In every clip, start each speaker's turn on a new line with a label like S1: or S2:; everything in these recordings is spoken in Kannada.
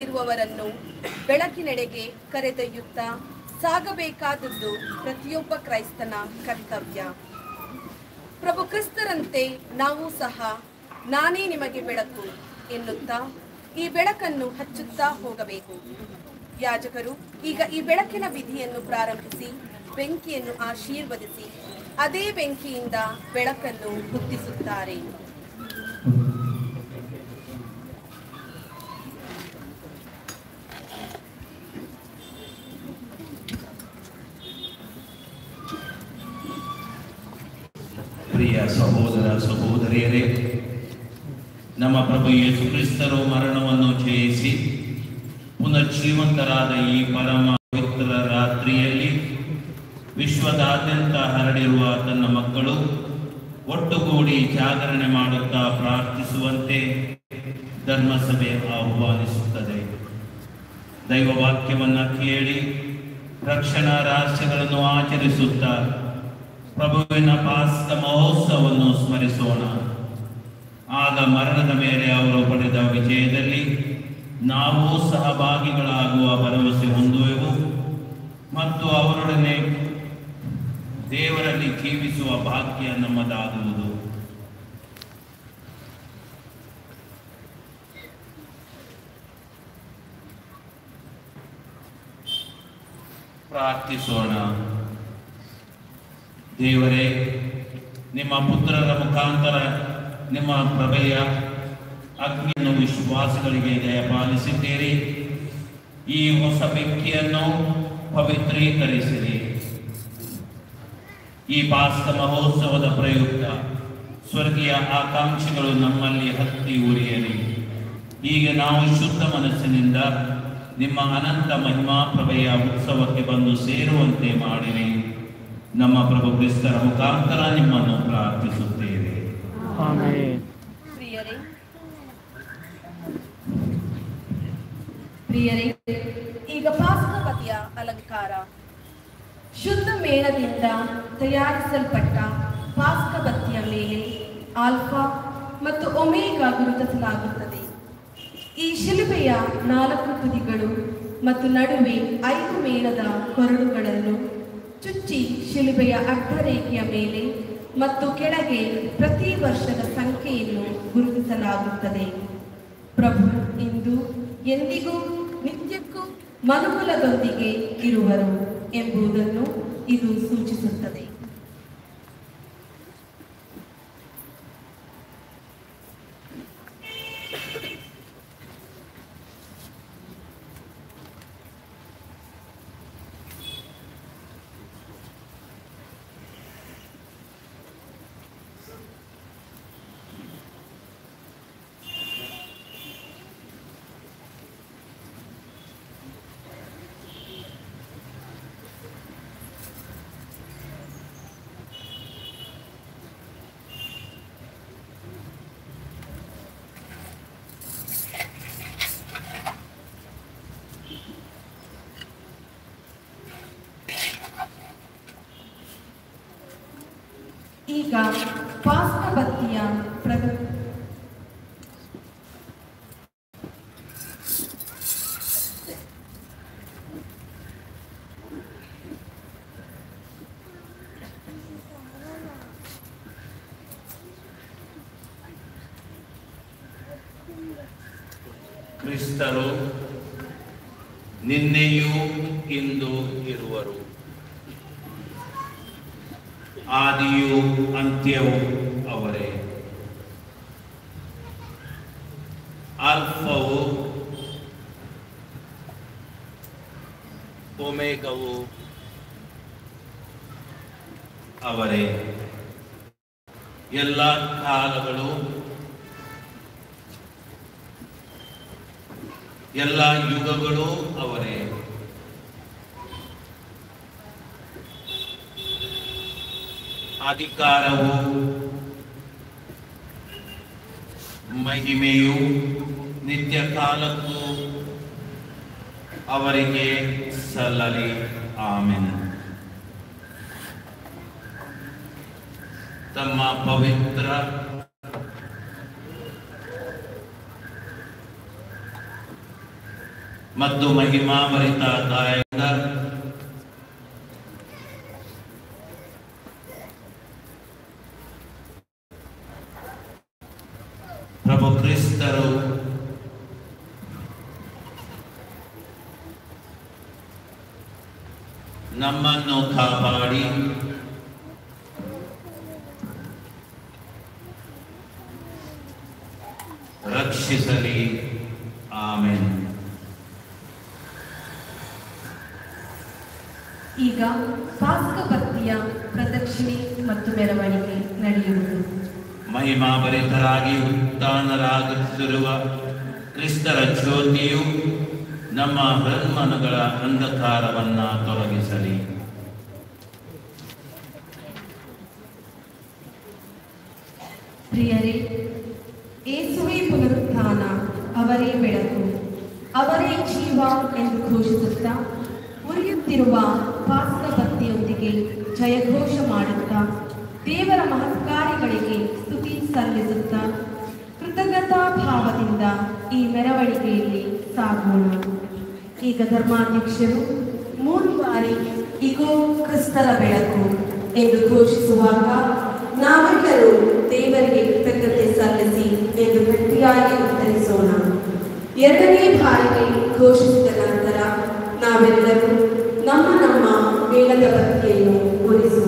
S1: ಇರುವವರನ್ನು ಬೆಳಕಿನೆಡೆಗೆ ಕರೆದೊಯ್ಯುತ್ತಾ ಸಾಗಬೇಕಾದದ್ದು ಪ್ರತಿಯೊಬ್ಬ ಕ್ರೈಸ್ತನ ಕರ್ತವ್ಯ. ಪ್ರಭು ಕ್ರಿಸ್ತರಂತೆ ನಾವು ಸಹ ನಾನೇ ನಿಮಗೆ ಬೆಳಕು ಎನ್ನುತ್ತಾ ಈ ಬೆಳಕನ್ನು ಹಚ್ಚುತ್ತಾ ಹೋಗಬೇಕು. ಯಾಜಕರು ಈಗ ಈ ಬೆಳಕಿನ ವಿಧಿಯನ್ನು ಪ್ರಾರಂಭಿಸಿ ಬೆಂಕಿಯನ್ನು ಆಶೀರ್ವದಿಸಿ ಅದೇ ಬೆಂಕಿಯಿಂದ ಬೆಳಕನ್ನು ಹೊತ್ತಿಸುತ್ತಾರೆ
S2: ಪ್ರಿಯ ಸಹೋದರ ಸಹೋದರಿಯರೇ, ನಮ್ಮ ಪ್ರಭು ಯೇಸು ಕ್ರಿಸ್ತರು ಮರಣವನ್ನು ಜಯಿಸಿ ಪುನರ್ಜೀವಂತರಾದ ಈ ಪರಮ ಪವಿತ್ರ ರಾತ್ರಿಯಲ್ಲಿ ವಿಶ್ವದಾದ್ಯಂತ ಹರಡಿರುವ ತನ್ನ ಮಕ್ಕಳು ಒಟ್ಟುಗೂಡಿ ಜಾಗರಣೆ ಮಾಡುತ್ತಾ ಪ್ರಾರ್ಥಿಸುವಂತೆ ಧರ್ಮಸಭೆ ಆಹ್ವಾನಿಸುತ್ತದೆ. ದೈವ ವಾಕ್ಯವನ್ನು ಕೇಳಿ ರಕ್ಷಣಾ ರಹಸ್ಯಗಳನ್ನು ಆಚರಿಸುತ್ತಾ ಪ್ರಭುವಿನ ಪಾಸ್ಕ ಮಹೋತ್ಸವವನ್ನು ಸ್ಮರಿಸೋಣ. ಆಗ ಮರಣದ ಮೇಲೆ ಅವರು ಪಡೆದ ವಿಜಯದಲ್ಲಿ ನಾವು ಸಹಭಾಗಿಗಳಾಗುವ ಭರವಸೆ ಹೊಂದುವೆವು ಮತ್ತು ಅವರೊಡನೆ ದೇವರಲ್ಲಿ ಜೀವಿಸುವ ಭಾಗ್ಯ ನಮ್ಮದಾಗುವುದು. ಪ್ರಾರ್ಥಿಸೋಣ. ದೇವರೇ, ನಿಮ್ಮ ಪುತ್ರರ ಮುಖಾಂತರ, ನಿಮ್ಮ ಪ್ರಭೆಯ ಅಗ್ನಿಯನ್ನು ವಿಶ್ವಾಸಗಳಿಗೆ ದಯಪಾಲಿಸಿದ್ದೀರಿ. ಈ ಹೊಸ ಬೆಂಕಿಯನ್ನು ಪವಿತ್ರೀಕರಿಸಿರಿ. ಈ ಪಾಸ್ಕ ಮಹೋತ್ಸವದ ಪ್ರಯುಕ್ತ ಸ್ವರ್ಗೀಯ ಆಕಾಂಕ್ಷೆಗಳು ನಮ್ಮಲ್ಲಿ ಹತ್ತಿ ಉರಿಯಲಿ. ಈಗ ನಾವು ಶುದ್ಧ ಮನಸ್ಸಿನಿಂದ ನಿಮ್ಮ ಅನಂತ ಮಹಿಮಾ ಪ್ರಭೆಯ ಉತ್ಸವಕ್ಕೆ ಬಂದು ಸೇರುವಂತೆ ಮಾಡಿರಿ. ನಮ್ಮ ಪ್ರಭು ಕ್ರಿಸ್ತರ ಮುಖಾಂತರ ನಿಮ್ಮನ್ನು ಪ್ರಾರ್ಥಿಸುತ್ತೇವೆ.
S3: ಆಮೆನ್.
S1: ಪ್ರಿಯರೇ ಪ್ರಿಯರೇ ಈಗ ಪಾಸ್ಕಪತಿಯ ಅಲಂಕಾರ. ಶುದ್ಧ ಮೇಣದಿಂದ ತಯಾರಿಸಲ್ಪಟ್ಟ ಪಾಸ್ಕಬತ್ತಿಯ ಮೇಲೆ ಆಲ್ಫಾ ಮತ್ತು ಒಮೇಗಾ ಗುರುತಿಸಲಾಗುತ್ತದೆ. ಈ ಶಿಲುಬೆಯ ನಾಲ್ಕು ತುದಿಗಳು ಮತ್ತು ನಡುವೆ ಐದು ಮೇಣದ ಕೊರಡುಗಳನ್ನು ಚುಚ್ಚಿ ಶಿಲುಬೆಯ ರೇಖೆಯ ಮೇಲೆ ಮತ್ತು ಕೆಳಗೆ ಪ್ರತಿ ವರ್ಷದ ಸಂಖ್ಯೆಯನ್ನು ಗುರುತಿಸಲಾಗುತ್ತದೆ. ಪ್ರಭು ಇಂದು ಎಂದಿಗೂ ನಿತ್ಯಕ್ಕೂ ಮನುಕುಲದೊಂದಿಗೆ ಇರುವರು ಎಂಬುದನ್ನು ಇದು ಸೂಚಿಸುತ್ತದೆ.
S2: ಅಧಿಕಾರವು ಮಹಿಮೆಯು ನಿತ್ಯ ಕಾಲಕ್ಕೂ ಅವರಿಗೆ ಸಲ್ಲಲಿ ಆಮೆನ್ ತಮ್ಮ ಪವಿತ್ರ ಮತ್ತು ಮಹಿಮಾಭರಿತ ಗಾಯಕ ಪ್ರಭು ಕ್ರಿಸ್ತರು ನಮ್ಮನ್ನು ಕಾಪಾಡಿ ರಕ್ಷಿಸಲಿ. ಆಮೆನ್.
S1: ಈಗ ಪಾಸ್ಕ ಭಕ್ತಿಯ ಪ್ರದಕ್ಷಿಣೆ ಮತ್ತು ಮೆರವಣಿಗೆ ನಡೆಯುವುದು.
S2: ಮಹಿಮಾಭರಿತರಾಗಿ ಉತ್ಥಾನರಾಗುತ್ತಿರುವ ಕ್ರಿಸ್ತರ ಜ್ಯೋತಿಯು ನಮ್ಮ ಬ್ರಹ್ಮನುಗಳ ಅಂಧಕಾರವನ್ನ ತೊಲಗಿಸಲಿ.
S1: ಪ್ರಿಯರೇ ಏಸುವೆ ಪುನರುತ್ಥಾನ, ಅವರೇ ಬೆಳಕು. ಅವರೇ ಜೀವ ಎಂದು ಘೋಷಿಸುತ್ತಾ, ಉರಿಯುತ್ತಿರುವ ಪಾಸ್ಕ ಭಕ್ತಿಯೊಂದಿಗೆ ಜಯಘೋಷ ಮಾಡುತ್ತಾ, ದೇವರ ಮಹತ್ಕಾರ್ಯಗಳಿಗೆ ಸ್ತುತಿ ಸಲ್ಲಿಸುತ್ತಾ ಕೃತಜ್ಞತಾ ಭಾವದಿಂದ ಈ ಮೆರವಣಿಗೆಯಲ್ಲಿ ಸಾಗೋಣ. ಈಗ ಧರ್ಮಾಧ್ಯಕ್ಷರು, ಮೂರು ಬಾರಿ, ಇಗೋ ಕ್ರಿಸ್ತರ ಬೆಳಕು ಎಂದು ಘೋಷಿಸುವಾಗ ನಾವೆಲ್ಲರೂ ದೇವರಿಗೆ ಕೃತಜ್ಞತೆ ಸಲ್ಲಿಸಿ ಎಂದು ಗಟ್ಟಿಯಾಗಿ ಉತ್ತರಿಸೋಣ. ಎರಡನೇ ಬಾರಿಗೆ ಘೋಷಿಸಿದ ನಂತರ ನಾವೆಲ್ಲರೂ ನಮ್ಮ ನಮ್ಮ ಮೇಳದ ಭಕ್ತಿಯನ್ನು ಉಳಿಸುವುದು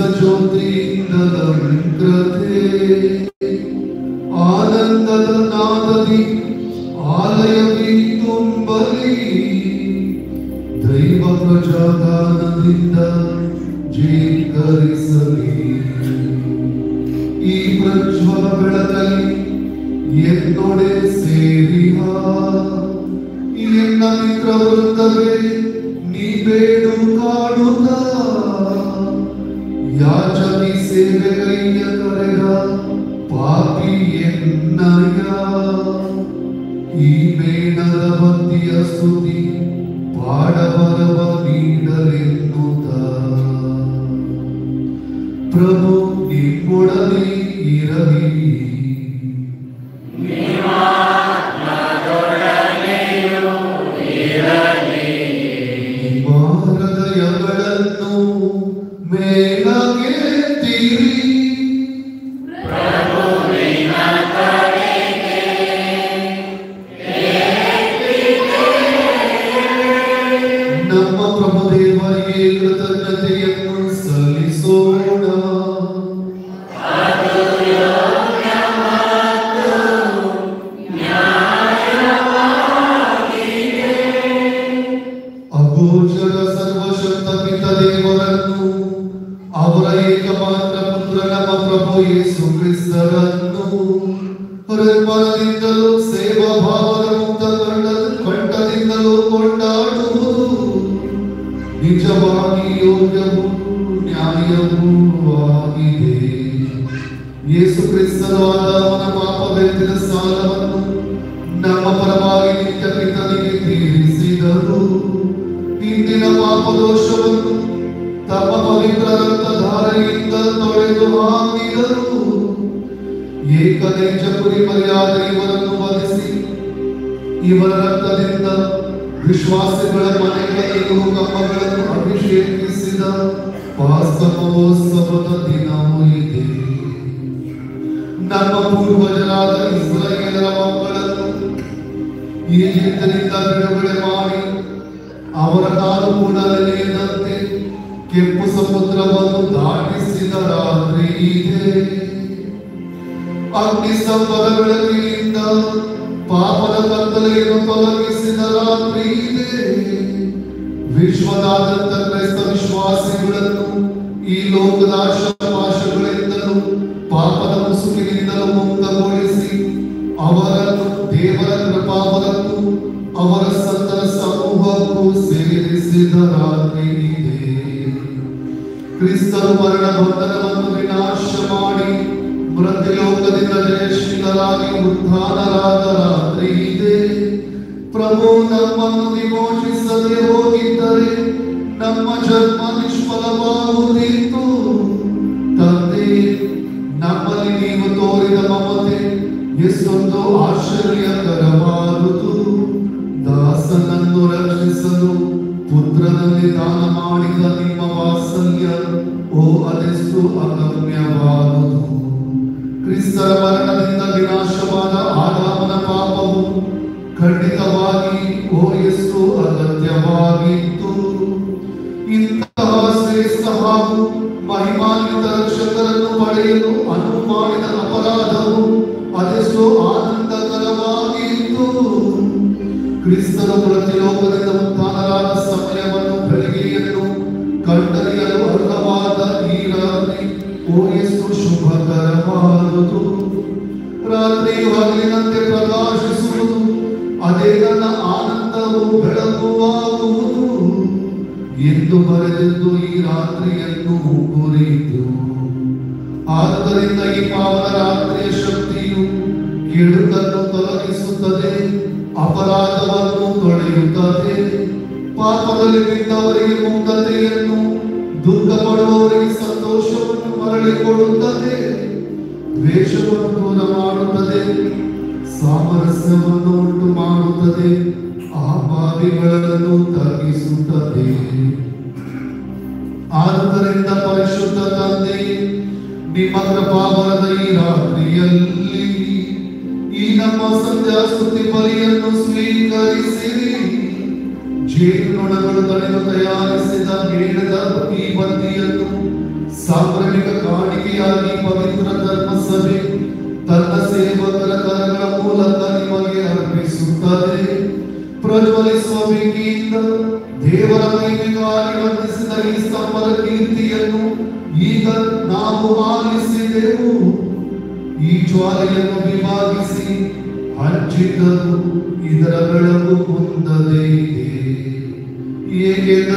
S1: ी
S3: न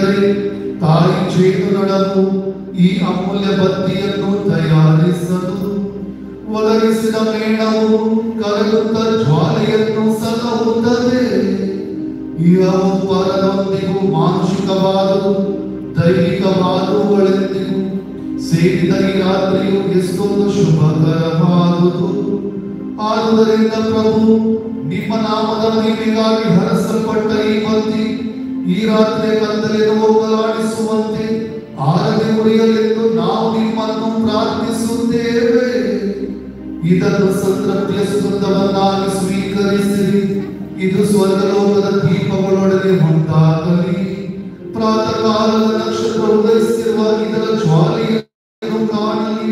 S3: ಗೆಳೆಯರೇ ತಾಯಿ ಜೇನುಗಳನ್ನು ಈ ಅಮೂಲ್ಯ ಬತ್ತಿಯನ್ನು ತಯಾರಿಸಲು ಒದಗಿಸಿದ ಮೇಣವು ಕರಗುತ್ತ ಜ್ವಾಲೆಯನ್ನು ಸಲಹುತ್ತದೆ ಇವು ಪರರೊಂದಿಗೂ ಮಾನುಷಿಕವಾದವು ದೈಹಿಕ ಸೇರಿದ ಈ ರಾತ್ರಿಯು ಎಷ್ಟೊಂದು ಶುಭಕರವಾದುದು. ಆದುದರಿಂದ ಪ್ರಭು, ನಿಮ್ಮ ನಾಮದ ನೀವಿಗಾಗಿ ಹರಸಲ್ಪಟ್ಟ ಈ ಬತ್ತಿ ಈ ರಾತ್ರಿ ಕತ್ತಲೆಯನ್ನು ಹೋಗಲಾಡಿಸುವಂತೆ ಆರದೆ ಉರಿಯಲೆಂದು ನಾವು ನಿಮ್ಮನ್ನು ಪ್ರಾರ್ಥಿಸುತ್ತೇವೆ. ಇದನ್ನು ಸಂತೃಪ್ತಿಯ ಸುಗಂಧವನ್ನಾಗಿ ಸ್ವೀಕರಿಸಿರಿ ಇದು ಸ್ವರ್ಗಲೋಕದ ದೀಪಗಳೊಡನೆ ಹೊಂದಾಗಲಿ ಪ್ರಾತಃ ಕಾಲದ ನಕ್ಷತ್ರ ಉದಯಿಸಿರುವ ಇದರ ಜ್ವಾಲೆಯನ್ನು ಕಾಣಲಿ.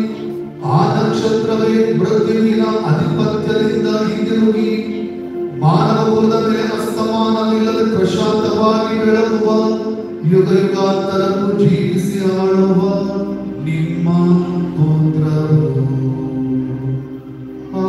S3: ಆ ನಕ್ಷತ್ರವೇ ಮೃತ್ಯುವಿನ ಆಧಿಪತ್ಯದಿಂದ ಹಿಂದಿರುಗಿ ಮಾನವಕುಲದ ಮೇಲೆ ಅಸ್ತಮಾನವಿಲ್ಲದೆ ಪ್ರಶಾಂತವಾಗಿ ಬೆಳಗುವ ಯುಗಯುಗಾಂತರಕ್ಕೂ ಜೀವಿಸಿ ಆಳುವ ನಿಮ್ಮ ಪುತ್ರರು
S4: ಆ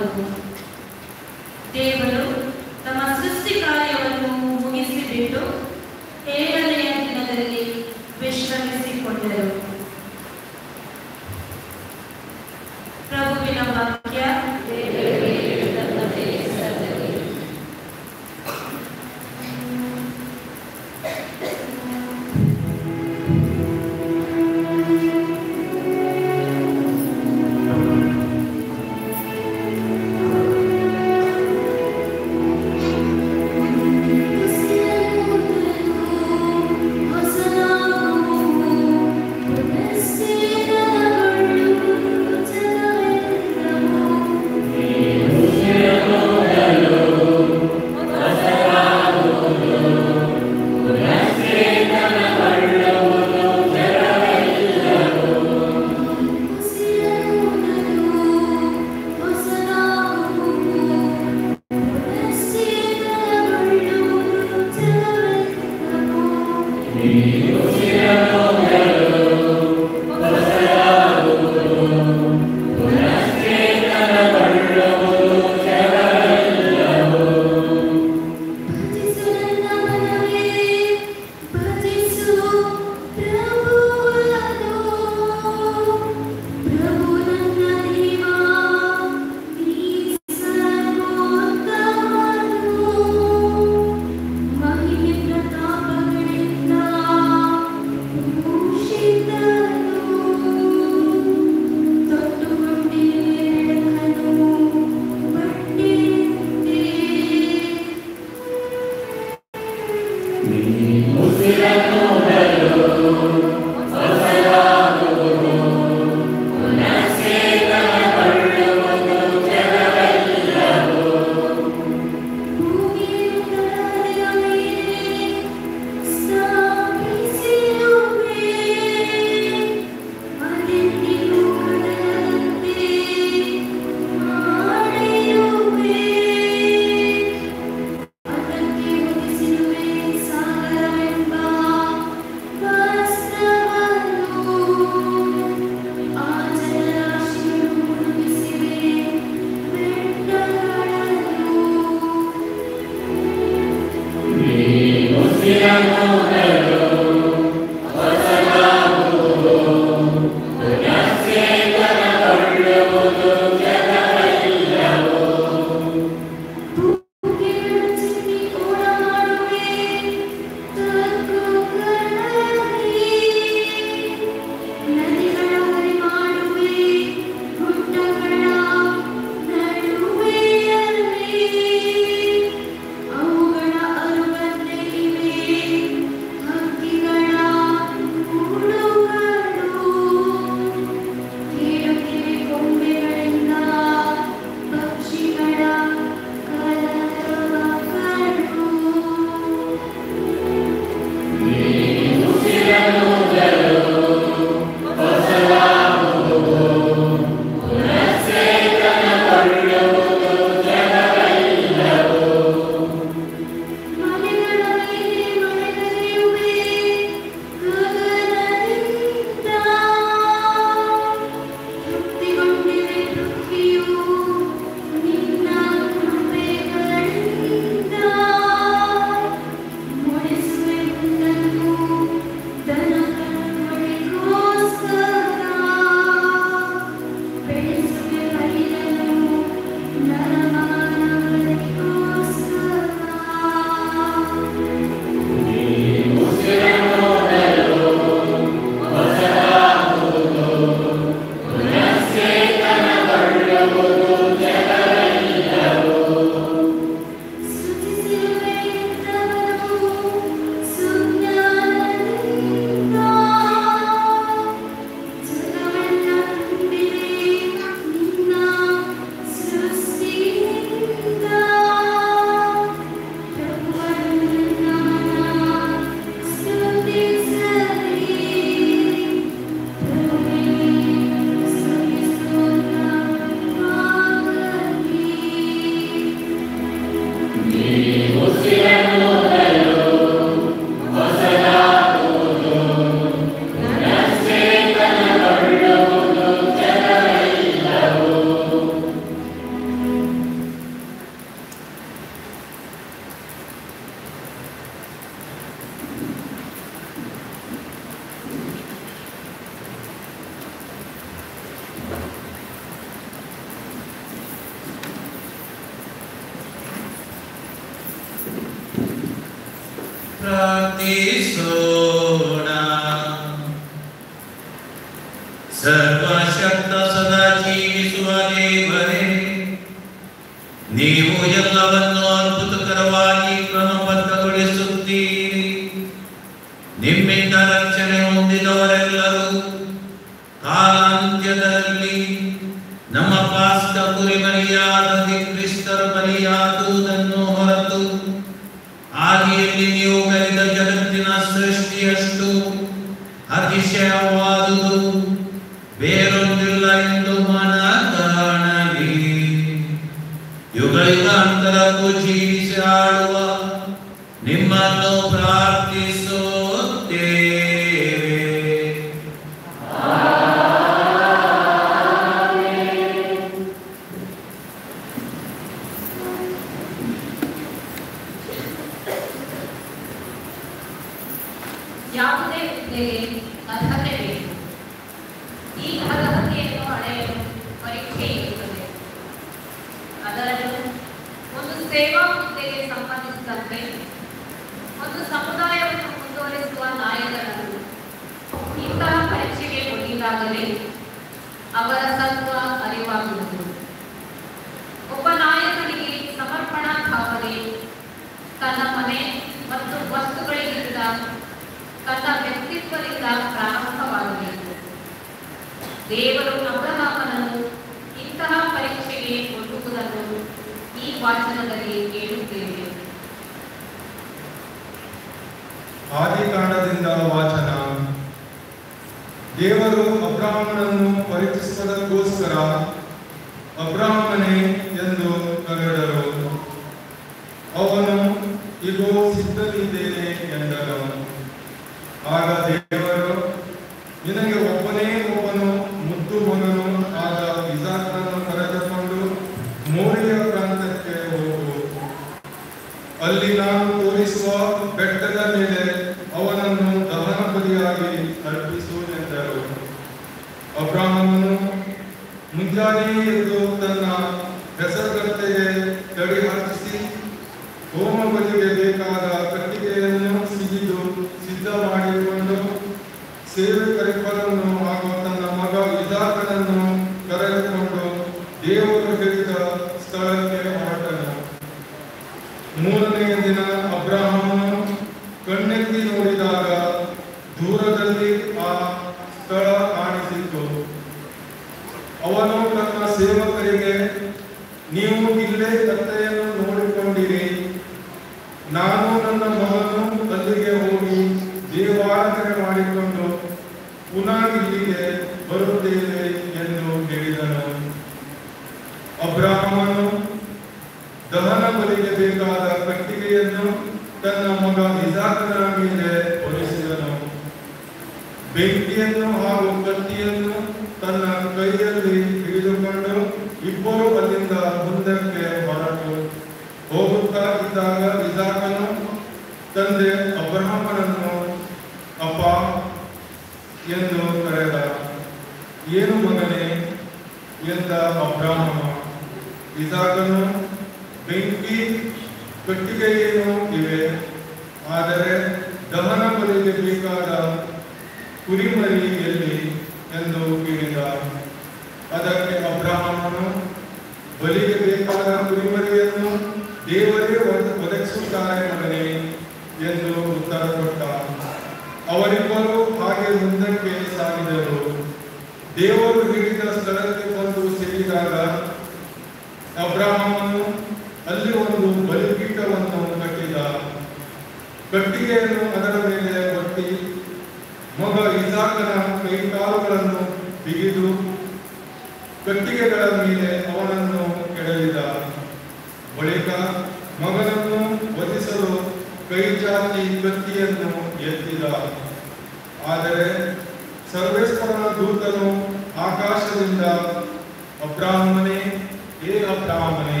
S5: ಅಬ್ರಹಾಮನೇ ಏ ಅಬ್ರಹಾಮನೇ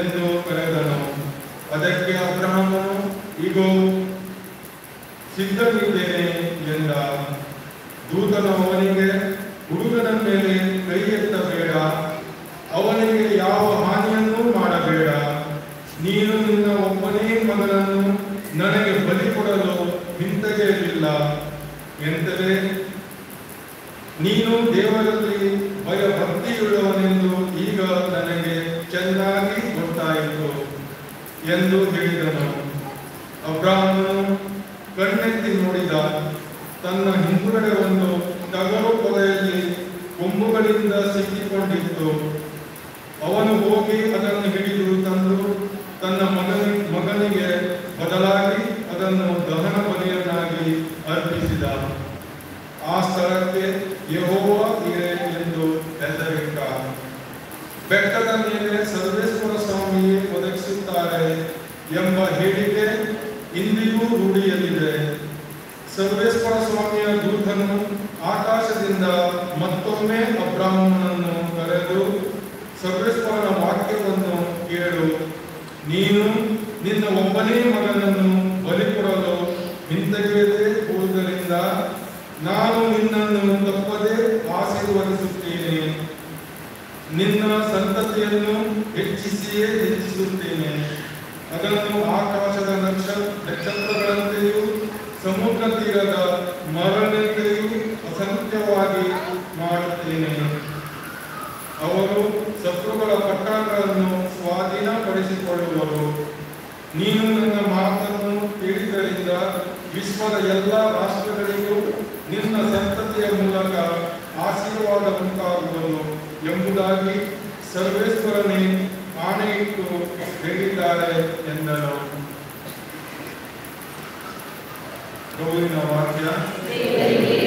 S5: ಎಂದು ಕರೆದನು. ಅದಕ್ಕೆ ಅಬ್ರಹಾಮನು ಈಗ ಸಿದ್ಧನಿದ್ದೇನೆ ಎಂದ. ದೂತನು ಅವನಿಗೆ, ಹುಡುಗನ ಮೇಲೆ ಕೈ ಎತ್ತಬೇಡ. ಅವನಿಗೆ ಯಾವ ಹಾನಿಯನ್ನೂ ಮಾಡಬೇಡ. ನೀನು ನಿನ್ನ ಒಬ್ಬನೇ ಮಗನನ್ನು ನನಗೆ ಬಲಿ ಕೊಡಲು ಹಿಂತೆಗೆಯಲಿಲ್ಲ. ಎಂತಲೇ,
S6: ನೀನು ದೇವರಲ್ಲಿ ಭಯ ಈಗ ನನಗೆ ಚೆನ್ನಾಗಿ ಗೊತ್ತಾಯಿತು ಎಂದು ಹೇಳಿದನು. ಅಬ್ರಾಹ್ಮನು ಕಣ್ಣೆತ್ತಿ ನೋಡಿದ ತನ್ನ ಹಿಂದುಗಡೆ ಒಂದು ಟಗರು ಕೊಲೆಯಲ್ಲಿ ಕೊಂಬುಗಳಿಂದ ಸಿಕ್ಕಿಕೊಂಡಿತ್ತು. ಅವನು ಹೋಗಿ ಅದನ್ನು ಹಿಡಿದು ತಂದು ತನ್ನ ಮಗನ, ಮಗನಿಗೆ ಬದಲಾಗಿ ಅದನ್ನು ದಹನ ಬಲಿಯನ್ನಾಗಿ ಅರ್ಪಿಸಿದ. ಆ ಸ್ಥಳಕ್ಕೆ ಯೆಹೋವ ಹೆಸರಿಟ್ಟ ಬೆಟ್ಟದ ಮೇಲೆ ಸರ್ವೇಶ್ವರ ಸ್ವಾಮಿಯೇ ಒದಗಿಸುತ್ತಾರೆ ಎಂಬ ಹೇಳಿಕೆ ಇಂದಿಗೂ ರೂಢಿಯಲ್ಲಿದೆ. ಸರ್ವೇಶ್ವರ ಸ್ವಾಮಿಯ ದೂತನು ಆಕಾಶದಿಂದ ಮತ್ತೊಮ್ಮೆ ಅಬ್ರಾಹ್ಮಣನನ್ನು ಕರೆದು ಸರ್ವೇಶ್ವರನ ವಾಕ್ಯವನ್ನು ಕೇಳು. ನೀನು ನಿನ್ನ ಒಬ್ಬನೇ ಮಗನನ್ನು ಬಲಿಕೊಡಲು ಹಿಂತೆಗೆಯದೆ ಹೋದುದರಿಂದ ನಾನು ನಿನ್ನ ಸಂತತಿಯನ್ನು ಹೆಚ್ಚಿಸಿಯೇ ಹೆಚ್ಚಿಸುತ್ತೇನೆ. ಅದನ್ನು ಆಕಾಶದ ನಕ್ಷ ನಕ್ಷತ್ರಗಳಂತೆಯೂ ಸಮುದ್ರ ತೀರದ ಮರಳಿನಂತೆಯೂ ಅಸಂಖ್ಯವಾಗಿ ಮಾಡುತ್ತೇನೆ. ಅವರು ಶತ್ರುಗಳ ಪಟ್ಟಣಗಳನ್ನು ಸ್ವಾಧೀನಪಡಿಸಿಕೊಳ್ಳುವರು. ನೀನು ನನ್ನ ಮಾತನ್ನು ಕೇಳಿದ್ದರಿಂದ ವಿಶ್ವದ ಎಲ್ಲ ರಾಷ್ಟ್ರಗಳಿಗೂ ನಿನ್ನ ಸಂತತಿಯ ಮೂಲಕ ಆಶೀರ್ವಾದ ಉಂಟಾಗುವುದು ಎಂಬುದಾಗಿ ಸರ್ವೇಶ್ವರನೇ ಆಣೆಯಿಟ್ಟು ಹೇಳಿದ್ದಾರೆ ಎಂದನು. ಪ್ರಭುವಿನ ವಾಕ್ಯ.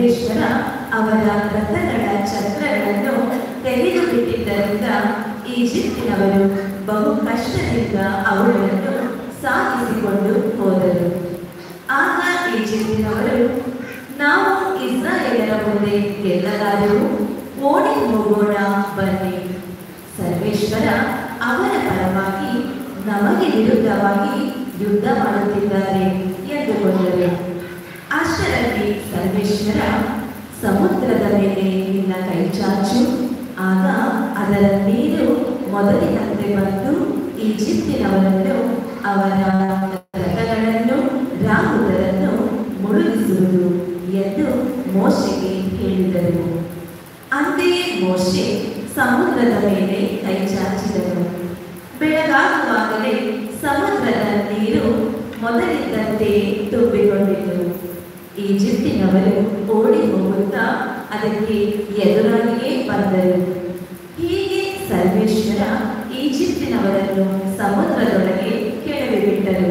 S7: ಸರ್ವೇಶ್ವರ ಅವರ ರಥಗಳ ಚಕ್ರಗಳನ್ನು ತೆಗೆದು ಬಿಟ್ಟಿದ್ದರಿಂದ ಈಜಿಪ್ಟಿನವರು
S8: ಬಹು ಕಷ್ಟದಿಂದ ಅವುಗಳನ್ನು ಸಾಗಿಸಿಕೊಂಡು ಹೋದರು. ಆಗ ಈಜಿಪ್ಟಿನವರು ನಾವು ಇಸ್ರಾಯೇಲರ ಮುಂದೆ ಗೆಲ್ಲಲಾರೆವು ಓಡಿ ಹೋಗೋಣ ಬನ್ನಿ. ಸರ್ವೇಶ್ವರ ಅವರ ಪರವಾಗಿ ನಮಗೆ ವಿರುದ್ಧವಾಗಿ ಯುದ್ಧ ಮಾಡುತ್ತಿದ್ದಾರೆ ಎಂದುಕೊಂಡರು. ಅಷ್ಟರಲ್ಲಿ ಸರ್ವೇಶ್ವರ ಸಮುದ್ರದ ಮೇಲೆ ನಿನ್ನ ಕೈ ಚಾಚು. ಆಗ ಅದರ ನೀರು ಮೊದಲಿನಂತೆ ಬಂದು ಈಜಿಪ್ಟಿನವರನ್ನು, ಅವರ ರಥಗಳನ್ನು, ರಾಹುದರನ್ನು ಮುಳುಗಿಸುವುದು ಎಂದು ಮೋಶೆಗೆ ಹೇಳಿದರು ಅಂತೆಯೇ ಮೋಶೆ ಸಮುದ್ರದ ಮೇಲೆ ಕೈ ಚಾಚಿದರು ಬೆಳಗಾಗುವಾಗಲೇ ಸಮುದ್ರದ ನೀರು ಮೊದಲಿದ್ದಂತೆ ತುಂಬಿಕೊಂಡಿತು ಈಜಿಪ್ಟಿನವರು ಓಡಿ ಹೋಗುತ್ತಾ ಅದಕ್ಕೆ ಎದುರಾಗಿಯೇ ಬಂದರು. ಹೀಗೆ ಸರ್ವೇಶ್ವರ ಈಜಿಪ್ಟಿನವರನ್ನು ಸಮುದ್ರದೊಳಗೆ ಕೆಳವಿಬಿಟ್ಟರು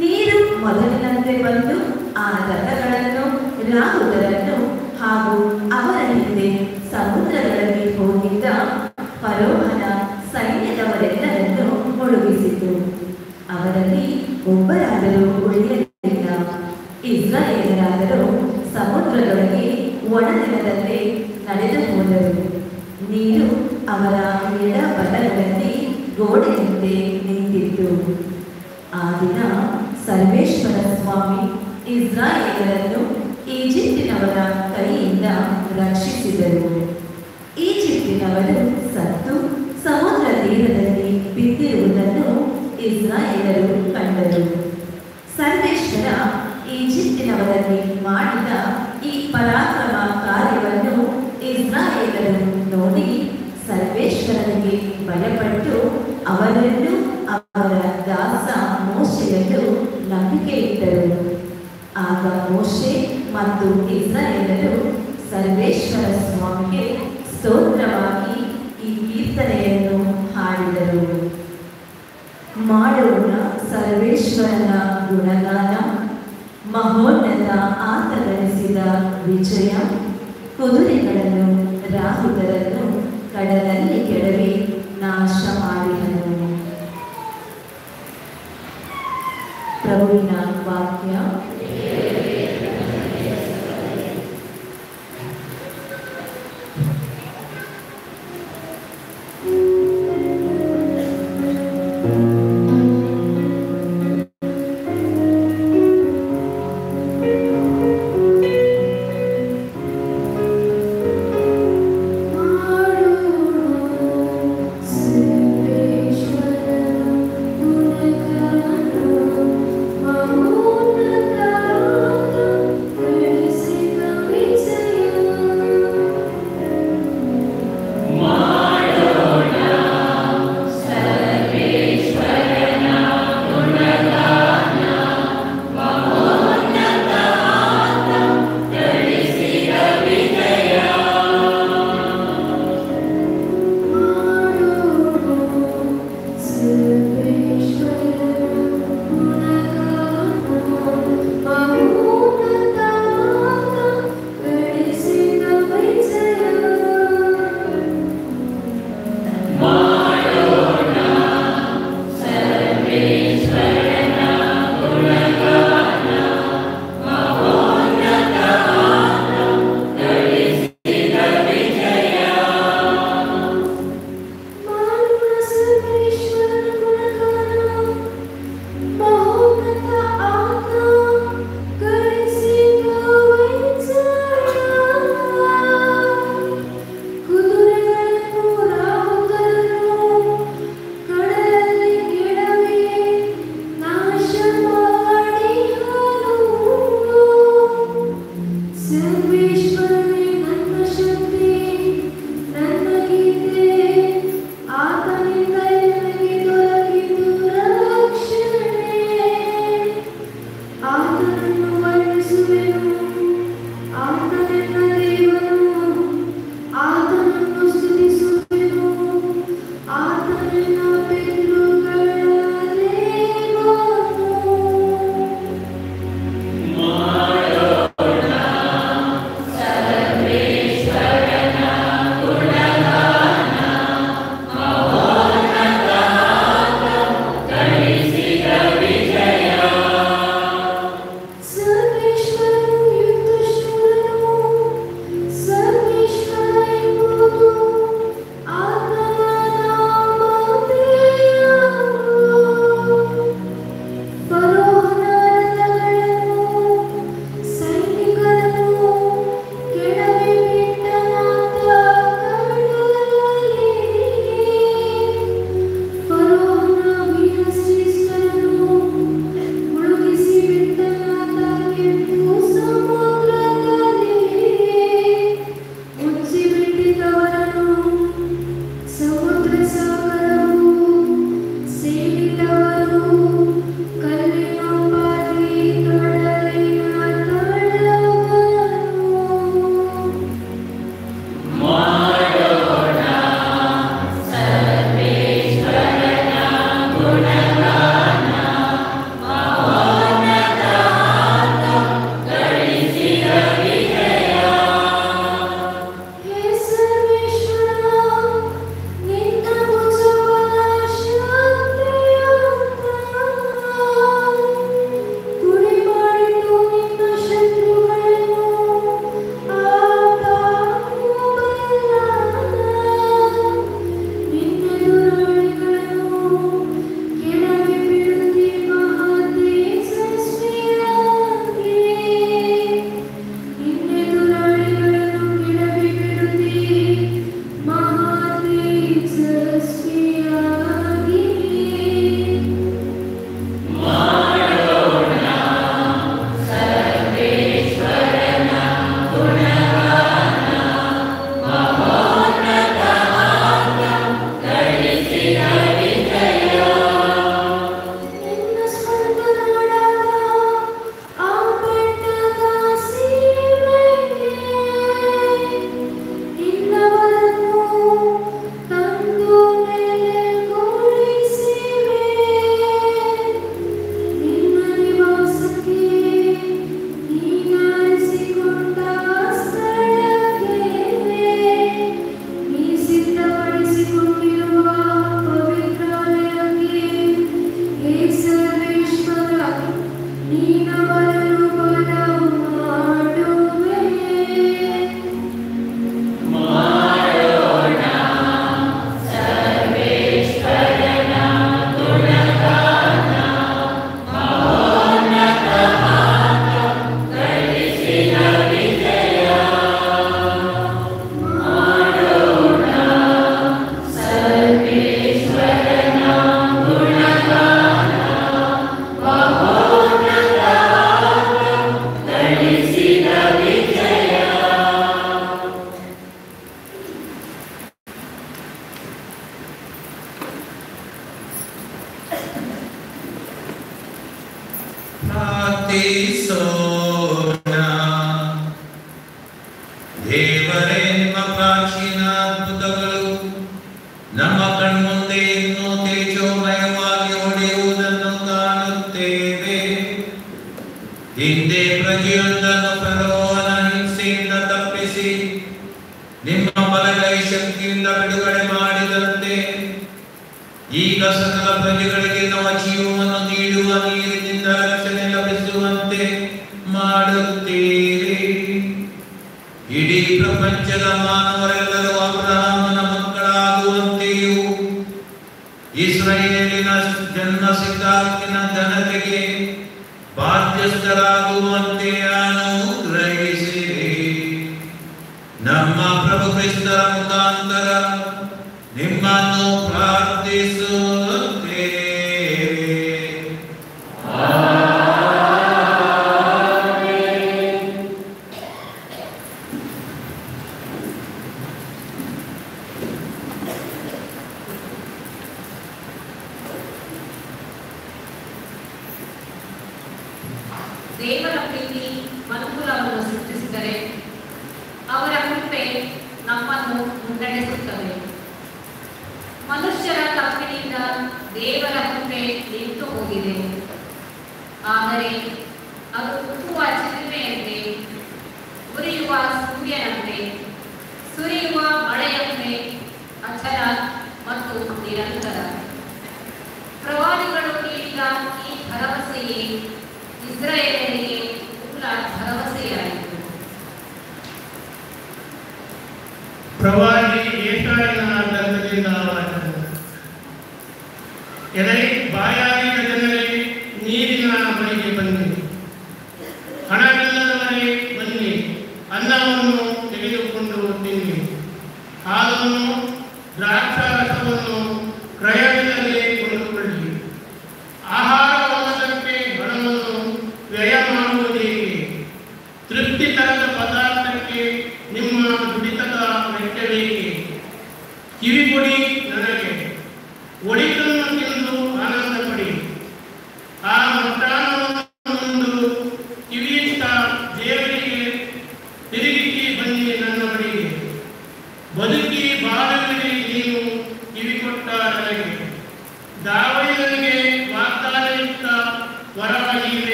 S8: ನೀರು ಮೊದಲಿನಂತೆ ಬಂದು ಆ ರಥಗಳನ್ನು ರಾಹುದರನ್ನು ಹಾಗೂ ಅವರ ಹಿಂದೆ ಸಮುದ್ರಗಳಲ್ಲಿ ದಿನ ಸರ್ವೇಶ್ವರ ಸ್ವಾಮಿ ಇಸ್ರಾಯೇಲರನ್ನು ಈಜಿಪ್ಟಿನವರ ಕೈಯಿಂದ ರಕ್ಷಿಸಿದರು. ಈಜಿಪ್ಟಿನವರು ಸತ್ತು ಸಮುದ್ರ ತೀರದಲ್ಲಿ ಬಿದ್ದಿರುವುದನ್ನು ಇಸ್ರಾಯೇಲರು ಕಂಡರು. ಸರ್ವೇಶ್ವರ ಈಜಿಪ್ಟಿನವರಲ್ಲಿ ಮಾಡಿದ ಈ ಪರಾಕ್ರಮ ಕಾರ್ಯವನ್ನು ಇಸ್ರಾಯೇಲರು ನೋಡಿ ಸರ್ವೇಶ್ವರನಿಗೆ ಭಯಪಟ್ಟು ಅವರನ್ನು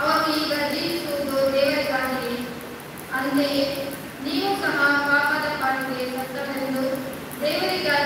S8: ಅವರು
S2: ಈಗ
S6: ಜೀವಿಸುವುದು ದೇವರಿಗಾಗಿಯೇ ಅಂತೆಯೇ ನೀವು ಸಹ ಪಾಪದ ಪಾಲಿಗೆ ಸತ್ತವೆಂದು ದೇವರಿಗಾಗಿ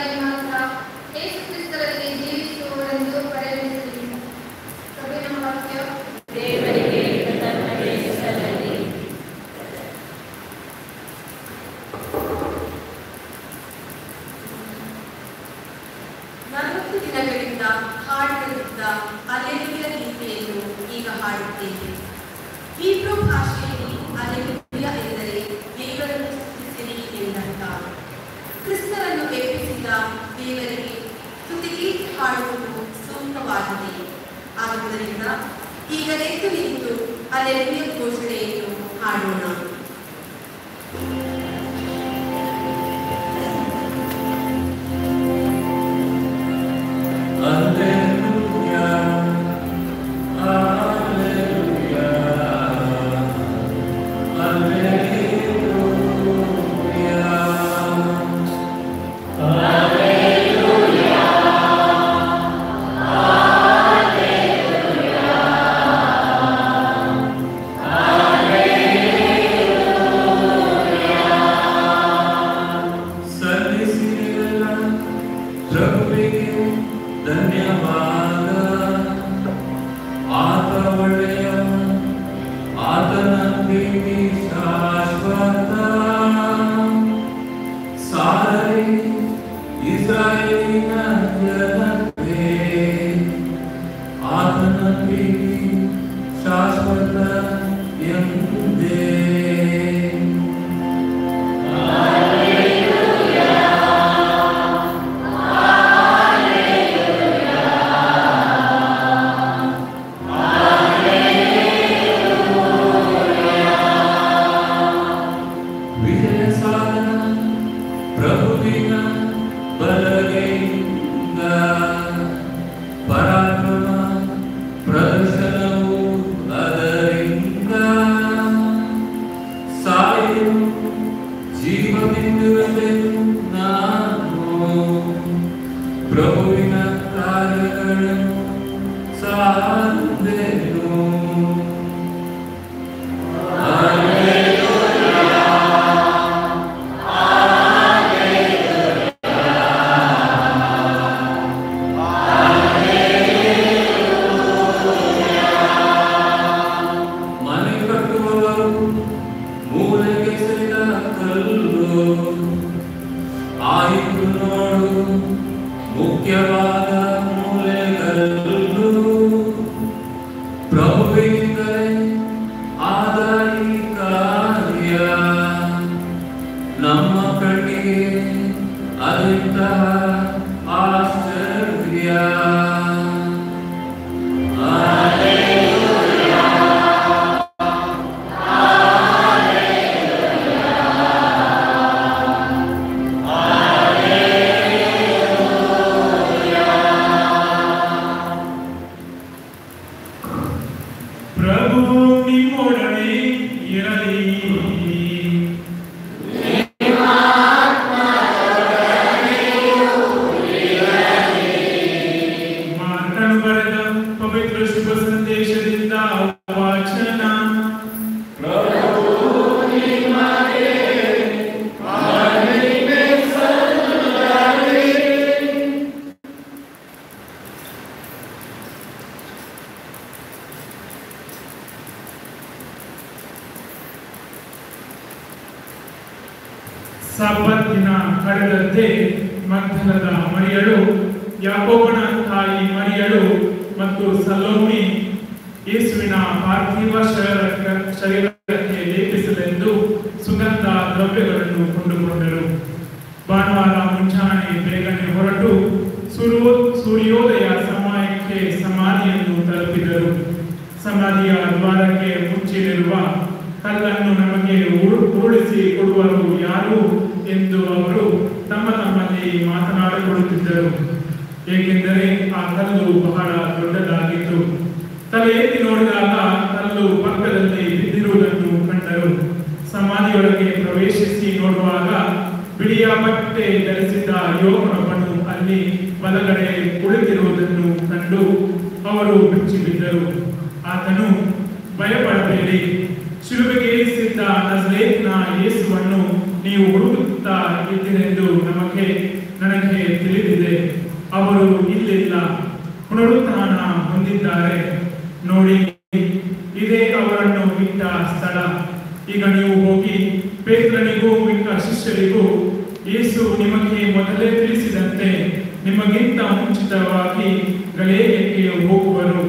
S2: ಗಳೆಯಕ್ಕೆ ಹೋಗುವರು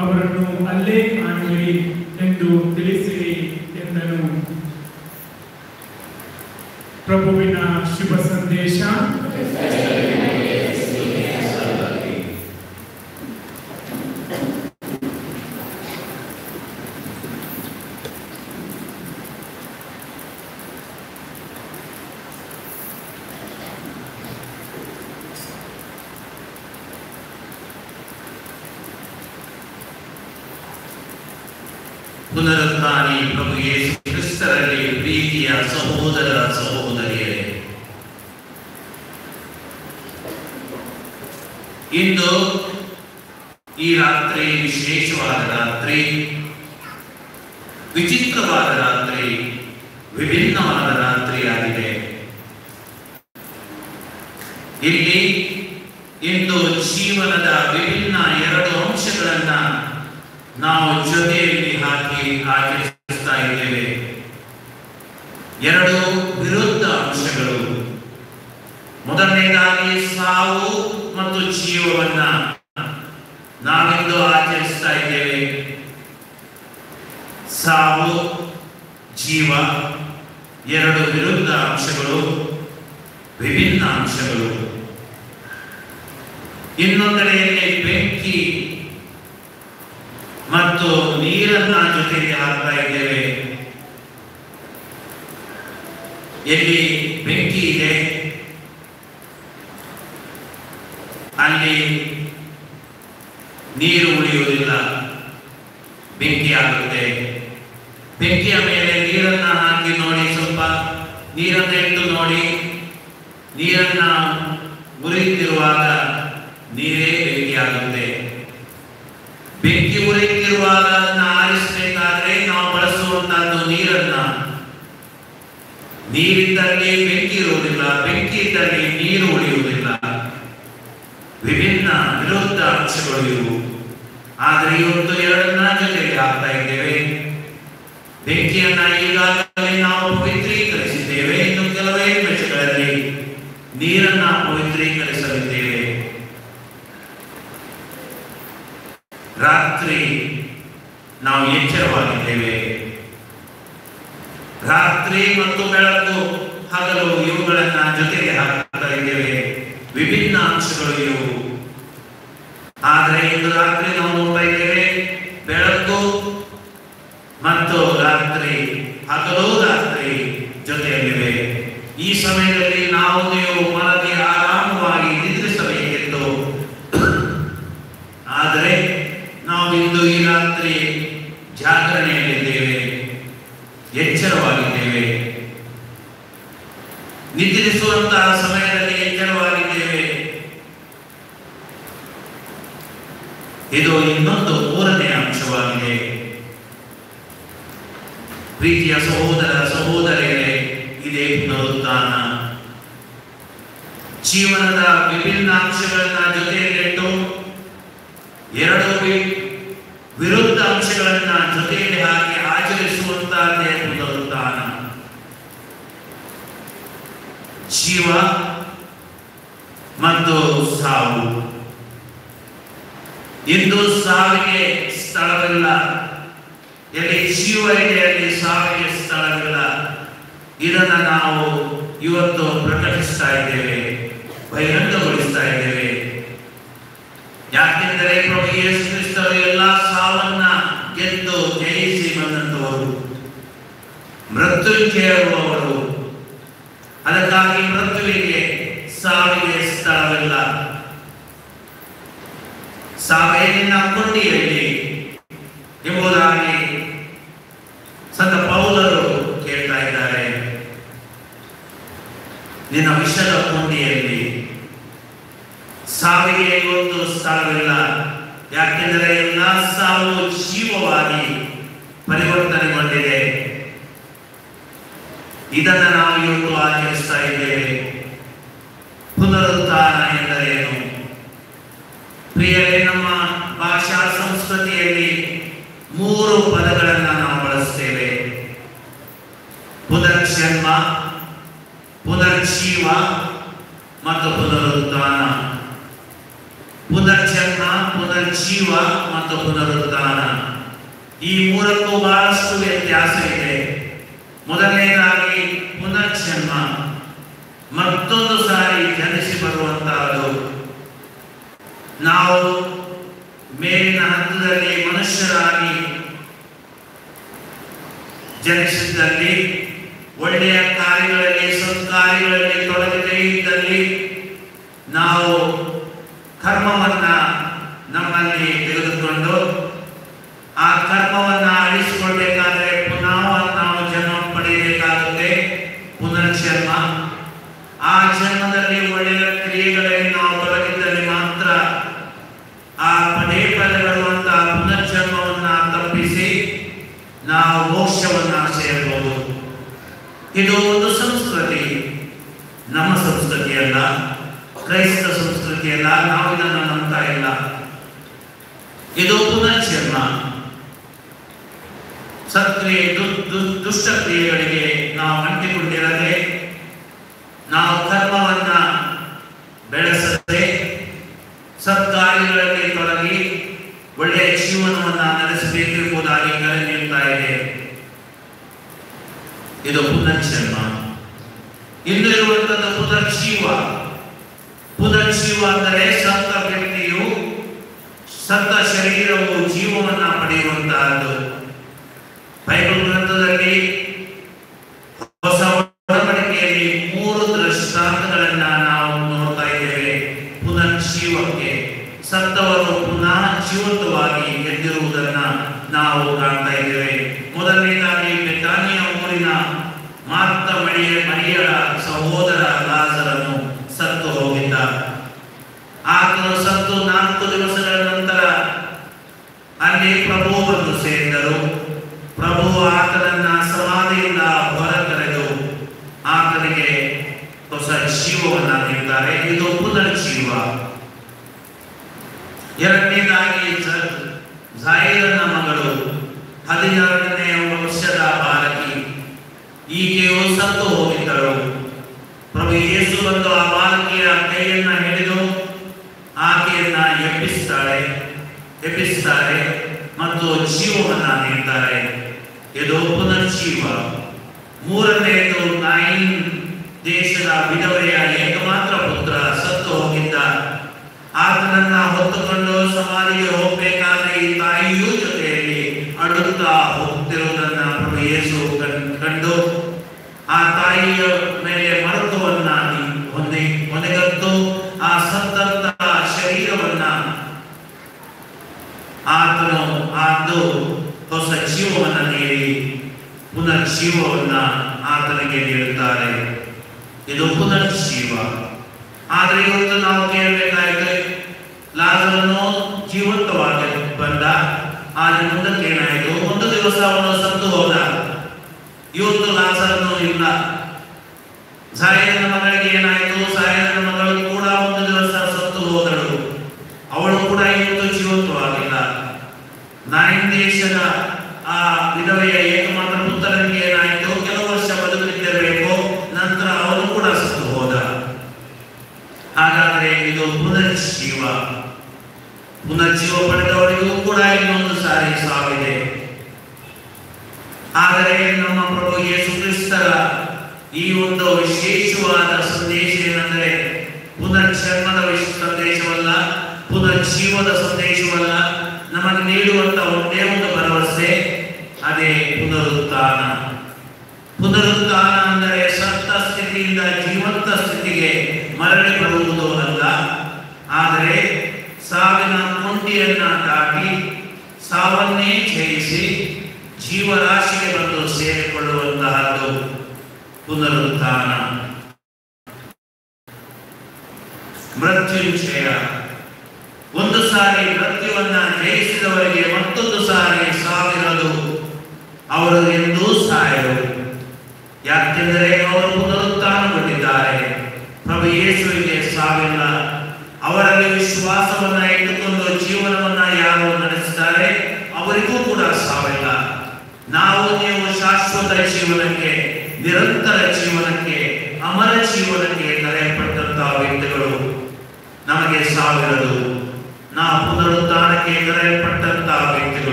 S2: ಅವರನ್ನು ಅಲ್ಲೇ ಕಾಣುವಿರಿ ಎಂದು ತಿಳಿಸಿರಿ ಎಂದನು. ಪ್ರಭುವಿನ ಶುಭ ಸಂದೇಶ.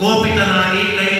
S2: ಕೋಪಿತನಾಗಿ ಕೈಯಲ್ಲಿದ್ದಂತಹ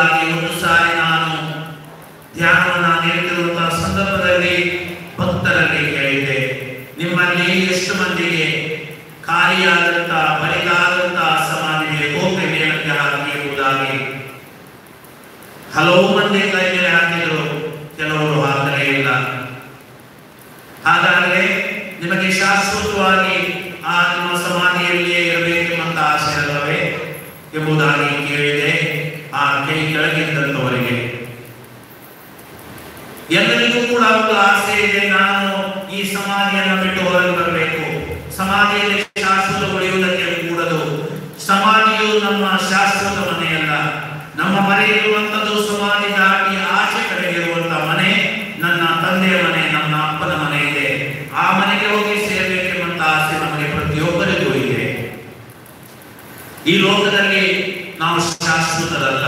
S2: ಎಂಬುದಾಗಿ ಒಂದು ಸಾರಿ ನಾನು ಧ್ಯಾನವನ್ನು ನೀಡುತ್ತಿರುವಂತಹ ಸಂದರ್ಭದಲ್ಲಿ ಭಕ್ತರಲ್ಲಿ ಹೇಳಿದೆ ನಿಮ್ಮಲ್ಲಿ ಎಷ್ಟು ಮಂದಿಗೆ ಖಾಲಿಯಾದಂತಹ ಬರಿದಾದಂತ ಸಮಾಧಿಗೆ ಗೋಪೆ ಮೇಲಕ್ಕೆ ಹಾಕಿ ಎಂಬುದಾಗಿ ಹಲವು ಮಂದಿ ಕೈ ಮೇಲೆ ಹಾಕಿದ್ರು, ಕೆಲವರು ಹಾಕಲೇ ಇಲ್ಲ. ಹಾಗಾದರೆ ನಿಮಗೆ ಶಾಶ್ವತವಾಗಿ ಆ ನಿಮ್ಮ ಸಮಾಧಿಯಲ್ಲಿಯೇ ಇರಬೇಕೆಂಬಂತ ಆಶಯ ಅಲ್ಲವೇ ಎಂಬುದಾಗಿ ಕೇಳಿದೆ ಆ ಕೈ ಕೆಳಗಿದ್ದಂಥವರಿಗೆ ಎಲ್ಲರಿಗೂ ಕೂಡ ಒಂದು ಆಸೆ ಇದೆ ನಾನು ಈ ಸಮಾಧಿಯನ್ನು ಬಿಟ್ಟು ಹೊರಗೆ ಬರಬೇಕು. ಸಮಾಧಿಯಲ್ಲಿ ಶಾಶ್ವತ ಉಳಿಯುವುದಕ್ಕೆ ಕೂಡದು. ಸಮಾಧಿಯು ನಮ್ಮ ಶಾಶ್ವತ ಮನೆಯಲ್ಲ. ನಮ್ಮ ಮನೆ ಇರುವಂತದ್ದು ಸಮಾಧಿ ದಾಟಿ ಆಚೆ ಕಡೆಗಿರುವಂತಹ ಮನೆ, ನನ್ನ ತಂದೆಯ ಮನೆ ನನ್ನ ಅಪ್ಪನ ಮನೆ ಇದೆ. ಆ ಮನೆಗೆ ಹೋಗಿ ಸೇರಬೇಕೆಂಬಂತ ಆಸೆ ನಮಗೆ ಪ್ರತಿಯೊಬ್ಬರಿಗೂ ಇದೆ. ಈ ಲೋಕದಲ್ಲಿ ನಾವು ಶಾಶ್ವತರಲ್ಲ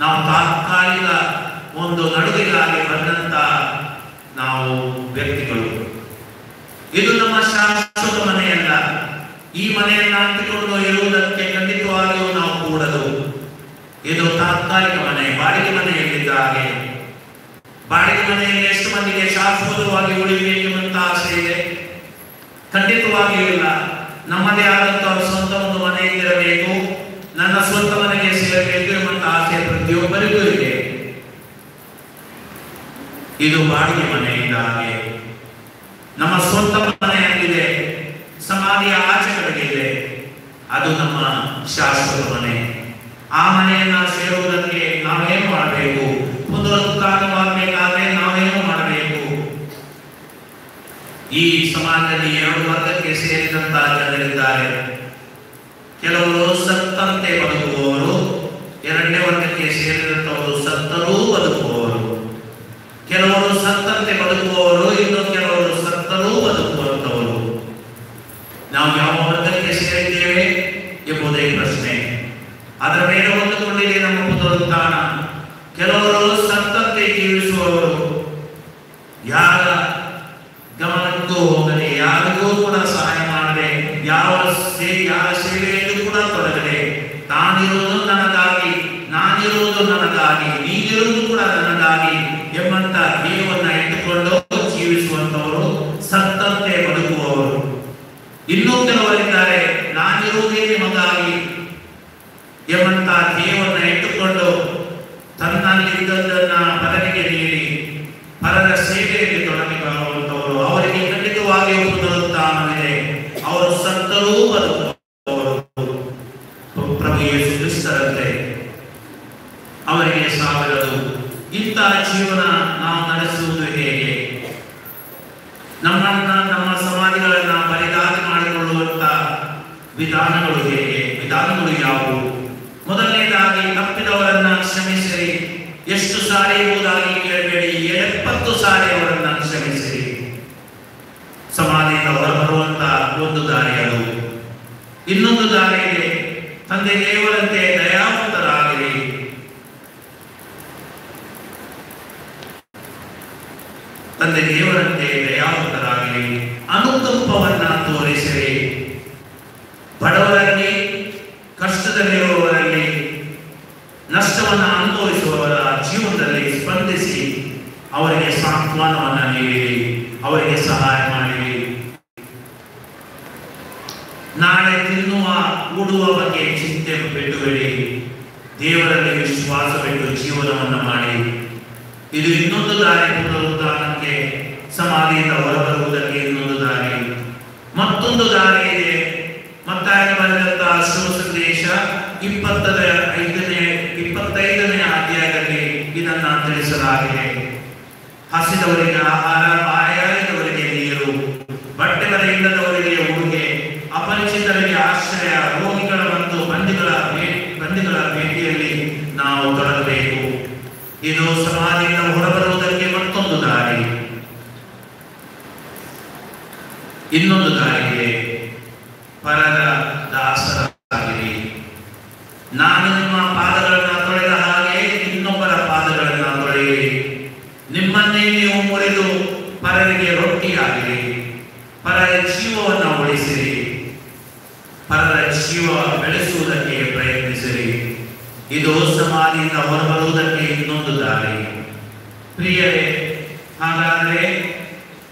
S2: ನಾವು ತಾತ್ಕಾಲಿಕ ಒಂದು ನಡುವಿಗಾಗಿ ಬಂದಂತ ನಾವು ವ್ಯಕ್ತಿಗಳು. ಇದು ನಮ್ಮ ಶಾಶ್ವತ ಮನೆಯಲ್ಲ. ಈ ಮನೆಯನ್ನ ಅಂಟಿಕೊಂಡು ಇರುವುದಕ್ಕೆ ಖಂಡಿತವಾಗಿಯೂ ನಾವು ಕೂಡದು. ಇದು ತಾತ್ಕಾಲಿಕ ಮನೆ, ಬಾಡಿಗೆ ಮನೆಯಲ್ಲಿದ್ದ ಹಾಗೆ. ಬಾಡಿಗೆ ಮನೆಯಲ್ಲಿ ಎಷ್ಟು ಮಂದಿಗೆ ಶಾಶ್ವತವಾಗಿ ಉಳಿಬೇಕೆಂಬಂತ ಆಸೆ ಇದೆ? ಖಂಡಿತವಾಗಿಯೂ ಇಲ್ಲ. ನಮ್ಮದೇ ಆದಂತಹ ಸ್ವಂತ ಒಂದು ಮನೆ ಇರಬೇಕು ನನ್ನ ಸ್ವಂತ ಮನೆಗೆ ಸಿಗಬೇಕು ಎಂಬಂತ ಆಸೆ ಪ್ರತಿಯೊಬ್ಬರಿಗೂ ಇದೆ. ಇದು ಬಾಡಿಗೆ ಮನೆಯಿಂದ ಹಾಗೆ. ನಮ್ಮ ಸ್ವಂತ ಮನೆಯಾಗಿದೆ. ಸಮಾಧಿಯ ಆಚೆ ಕಡೆಗೆ ಇದೆ. ಅದು ನಮ್ಮ ಶಾಶ್ವತ ಮನೆ. ಆ ಮನೆಯನ್ನ ಸೇರುವುದಕ್ಕೆ ನಾವೇನು ಮಾಡಬೇಕು? ಪುನರುತ್ಥಾನವಾಗಬೇಕಾದ್ರೆ ನಾವೇನು ಮಾಡಬೇಕು? ಈ ಸಮಾಜದಲ್ಲಿ ಎರಡು ವರ್ಗಕ್ಕೆ ಸೇರಿದಂತಹ ಜನರಿದ್ದಾರೆ. ಕೆಲವರು ಸತ್ತಂತೆ ಬದುಕುವವರು, ಎರಡನೇ ವರ್ಗಕ್ಕೆ ಸೇರಿದಂತವರು ಸತ್ತರೂ ಬದುಕುವವರು. ಕೆಲವರು ಸತ್ತಂತೆ ಬದುಕುವವರು, ಇನ್ನು ಕೆಲವರು ಸತ್ತರೂ ಬದುಕುವಂತವರು ನಾವು ಯಾವ ವರ್ಗಕ್ಕೆ ಸೇರಿದ್ದೇವೆ ಎಂಬುದೇ ಪ್ರಶ್ನೆ. ಅದರ ಮೇಲೆ ಹೊಂದಿಕೊಂಡಿದೆ ನಮ್ಮ ಪುನರುತ್ಥಾನ. ಕೆಲವರು ಸತ್ತಂತೆ ಜೀವಿಸುವವರು. ಯಾರ ನಾನಿರುವುದು ನನಗಾಗಿ ನೀನಿರುವುದು ಕೂಡ ನನಗಾಗಿ ಎಂಬಂತ ಧ್ಯೇಯವನ್ನ ಇಟ್ಟುಕೊಂಡು ಜೀವಿಸುವಂತವರು ಸತ್ತಂತೆ ಬದುಕುವವರು. ಇನ್ನೂ ಕೆಲವರಿದ್ದಾರೆ, ನಾನಿರುವುದೇ ನಿಮಗಾಗಿ ಎಂಬಂತ ಧ್ಯೇಯವನ್ನ ಇಟ್ಟುಕೊಂಡು ತನ್ನಲ್ಲಿದ್ದದನ್ನ ಪರನಿಗೆ ನೀಡಿ ಪರರ ಸೇವೆಯಲ್ಲಿ ತೊಡಗಿಕೊಳ್ಳುವಂತವರು ಅವರಿಗೆ ಖಂಡಿತವಾಗಿಯೂ ಪುನರುತ್ಥಾನವಿದೆ ಅವರು ಸತ್ತರೂ ಬದುಕುವವರು. ಪ್ರಭು ಯೇಸು ಕ್ರಿಸ್ತರಂತೆ. ಅವರಿಗೆ ಸಾವಿರದು ಇಂತಹ ಜೀವನ ನಾವು ನಡೆಸುವುದು ಹೇಗೆ? ನಮ್ಮನ್ನ ನಮ್ಮ ಸಮಾಧಿಗಳನ್ನ ಬಲಿದಾನ ಮಾಡಿಕೊಳ್ಳುವಂತ ವಿಧಾನಗಳು ಹೇಗೆ? ವಿಧಾನಗಳು ಯಾವುವು? ಮೊದಲನೇದಾಗಿ, ತಪ್ಪಿದವರನ್ನ ಕ್ಷಮಿಸಿರಿ. ಎಷ್ಟು ಸಾರಿ ಎಂಬುದಾಗಿ ಕೇಳಬೇಡಿ. ಎಪ್ಪತ್ತು ಸಾರಿ ಅವರನ್ನ ಕ್ಷಮಿಸಿರಿ. ಸಮಾಧಿಯಿಂದ ಹೊರಬರುವಂತ ಒಂದು ದಾರಿ ಇನ್ನೊಂದು ದಾರಿ ಇದೆ ತಂದೆ ದೇವರಂತೆ ದಯಾವಂತರಾಗಿರಿ ತಂದೆ ದೇವರಂತೆ ದಯಾವಂತರಾಗಲಿ ಅನುಕಂಪವನ್ನ ತೋರಿಸಿರಿ. ಬಡವರಲ್ಲಿ, ಕಷ್ಟದಲ್ಲಿರುವವರಲ್ಲಿ, ನಷ್ಟವನ್ನ ಅನುಭವಿಸುವವರ ಜೀವನದಲ್ಲಿ ಸ್ಪಂದಿಸಿ ಅವರಿಗೆ ಸಾಂತ್ವನವನ್ನ ನೀಡಿರಿ. ಅವರಿಗೆ ಸಹಾಯ ಮಾಡಿರಿ. ನಾಳೆ ತಿನ್ನುವ, ಉಡುವ ಬಗ್ಗೆ ಚಿಂತೆ ಬಿಟ್ಟುಬಿಡಿ ದೇವರಲ್ಲಿ ವಿಶ್ವಾಸವಿಟ್ಟು ಜೀವನವನ್ನು ಮಾಡಿ. ಇದು ಇನ್ನೊಂದು ದಾರಿ ಪುನರುತ್ಥಾನಕ್ಕೆ ಸಮಾಧಿಯಿಂದ ಹೊರಬರುವುದಕ್ಕೆ ಇನ್ನೊಂದು ದಾರಿ. ಮತ್ತೊಂದು ದಾರಿ ಇದೆ. ಮತ್ತಾಗಿ ಬರೆದಂತಹ ಶಿವ ಸಂದೇಶ ಇಪ್ಪತ್ತರ ಐದನೇ, ಇಪ್ಪತ್ತೈದನೇ ಅಧ್ಯಾಯದಲ್ಲಿ ಇದನ್ನ ತಿಳಿಸಲಾಗಿದೆ. ಹಸಿದವರಿಗೆ ಆಹಾರ, ಬಾಯಾರಿದವರಿಗೆ ನೀರು ಬಟ್ಟೆಗಳ ಇಲ್ಲದವರಿಗೆ ಉಡುಗೆ, ಅಪರಿಚಿತರಿಗೆ ಆಶ್ರಯ ಹೊರಬರುವುದಕ್ಕೆ ಮತ್ತೊಂದು ದಾರಿ. ಇನ್ನೊಂದು ದಾರಿಗೆ ಪರರ ದಾಸರಾಗಿರಿ. ನಾನು ನಿಮ್ಮ ಪಾದಗಳನ್ನು ತೊಳೆದ ಹಾಗೆ ಇನ್ನೊಬ್ಬರ ಪಾದಗಳನ್ನು ತೊಳೆಯಿರಿ. ನಿಮ್ಮನ್ನೇ ನೀವು ಮುರಿದು ಪರರಿಗೆ ರೊಟ್ಟಿಯಾಗಿರಿ. ಪರರ ಜೀವವನ್ನು ಉಳಿಸಿರಿ. ಪರರ ಜೀವ ಬೆಳೆಸುವುದಕ್ಕೆ ಪ್ರಯತ್ನಿಸಿರಿ. ಇದು ಸಮಾಧಿಯಿಂದ ಹೊರಬರುವುದಕ್ಕೆ ಒಂದು ದಾರಿ ಪ್ರಿಯರೇ, ಹಾಗಾದರೆ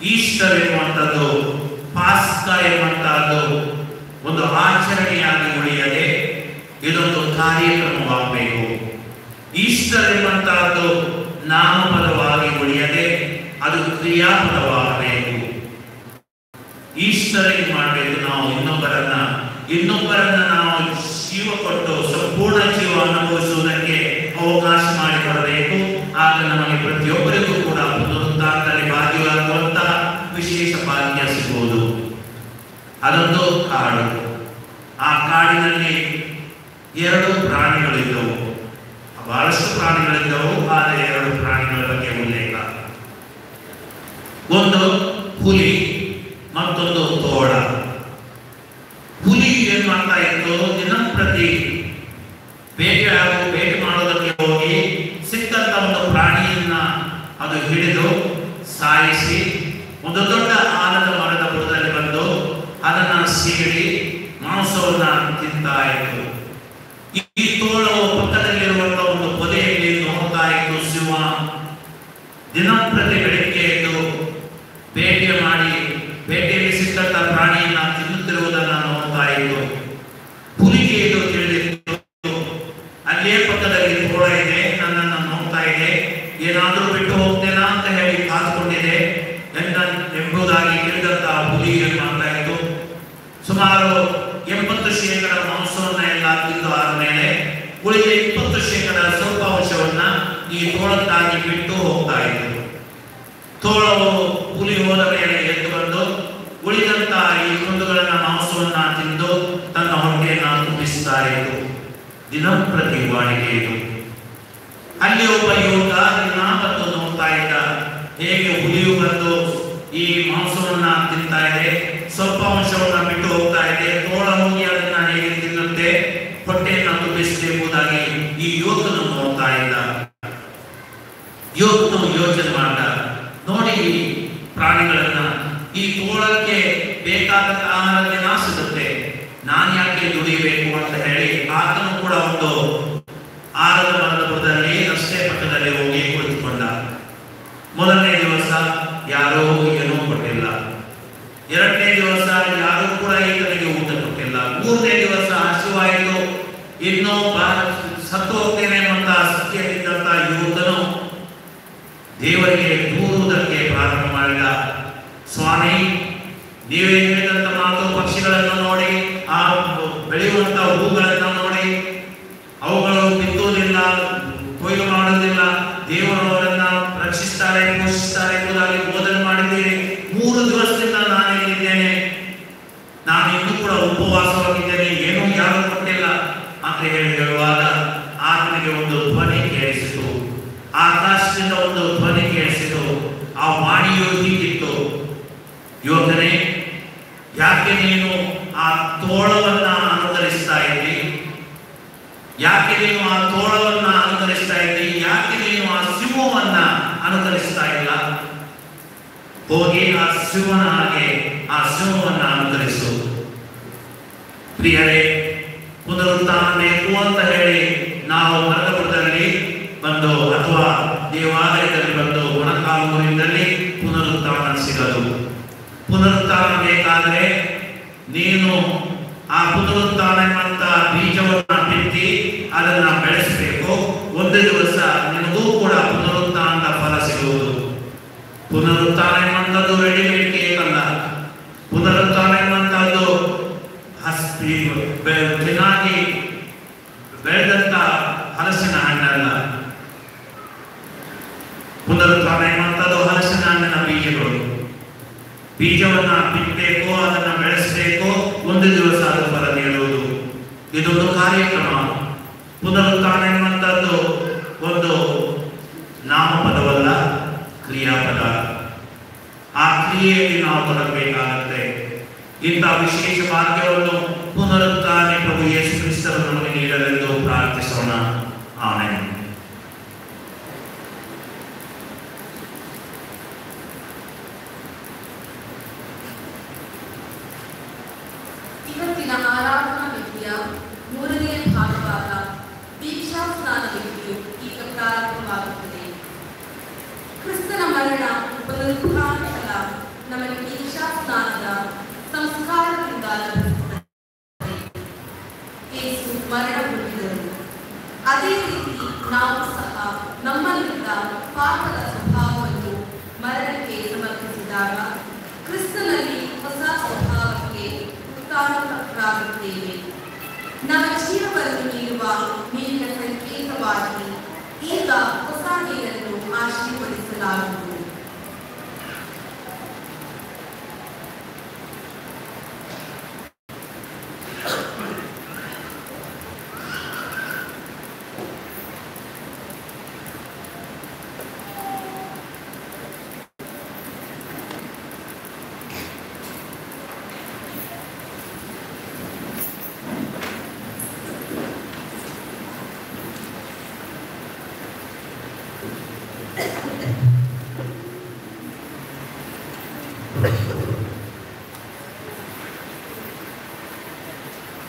S2: ಈಸ್ಟರ್ ಎನ್ನುವಂಥದ್ದು ಪಾಸ್ಕ ಎನ್ನುವಂಥದ್ದು ಒಂದು ಆಚರಣೆಯಾಗಿ ಉಳಿಯದೆ ಇದೊಂದು ಕಾರ್ಯಕ್ರಮವಾಗಬೇಕು. ಈಸ್ಟರ್ ಎನ್ನುವಂತಹದ್ದು ನಾಮಪದವಾಗಿ ಉಳಿಯದೆ ಅದು ಕ್ರಿಯಾಪದವಾಗಬೇಕು. ಈಸ್ಟರಿಂಗ್ ಮಾಡಬೇಕು ನಾವು ಇನ್ನೊಬ್ಬರನ್ನ, ಇನ್ನೊಬ್ಬರ ಕಾಡು ಆ ಕಾಡಿನಲ್ಲಿ ಎರಡು ಪ್ರಾಣಿಗಳಿದ್ದವು. ಬಹಳಷ್ಟು ಪ್ರಾಣಿಗಳಿದ್ದವು ಆದರೆ ಎರಡು ಪ್ರಾಣಿಗಳ ಬಗ್ಗೆ ಉಲ್ಲೇಖ. ಒಂದು ಹುಲಿ.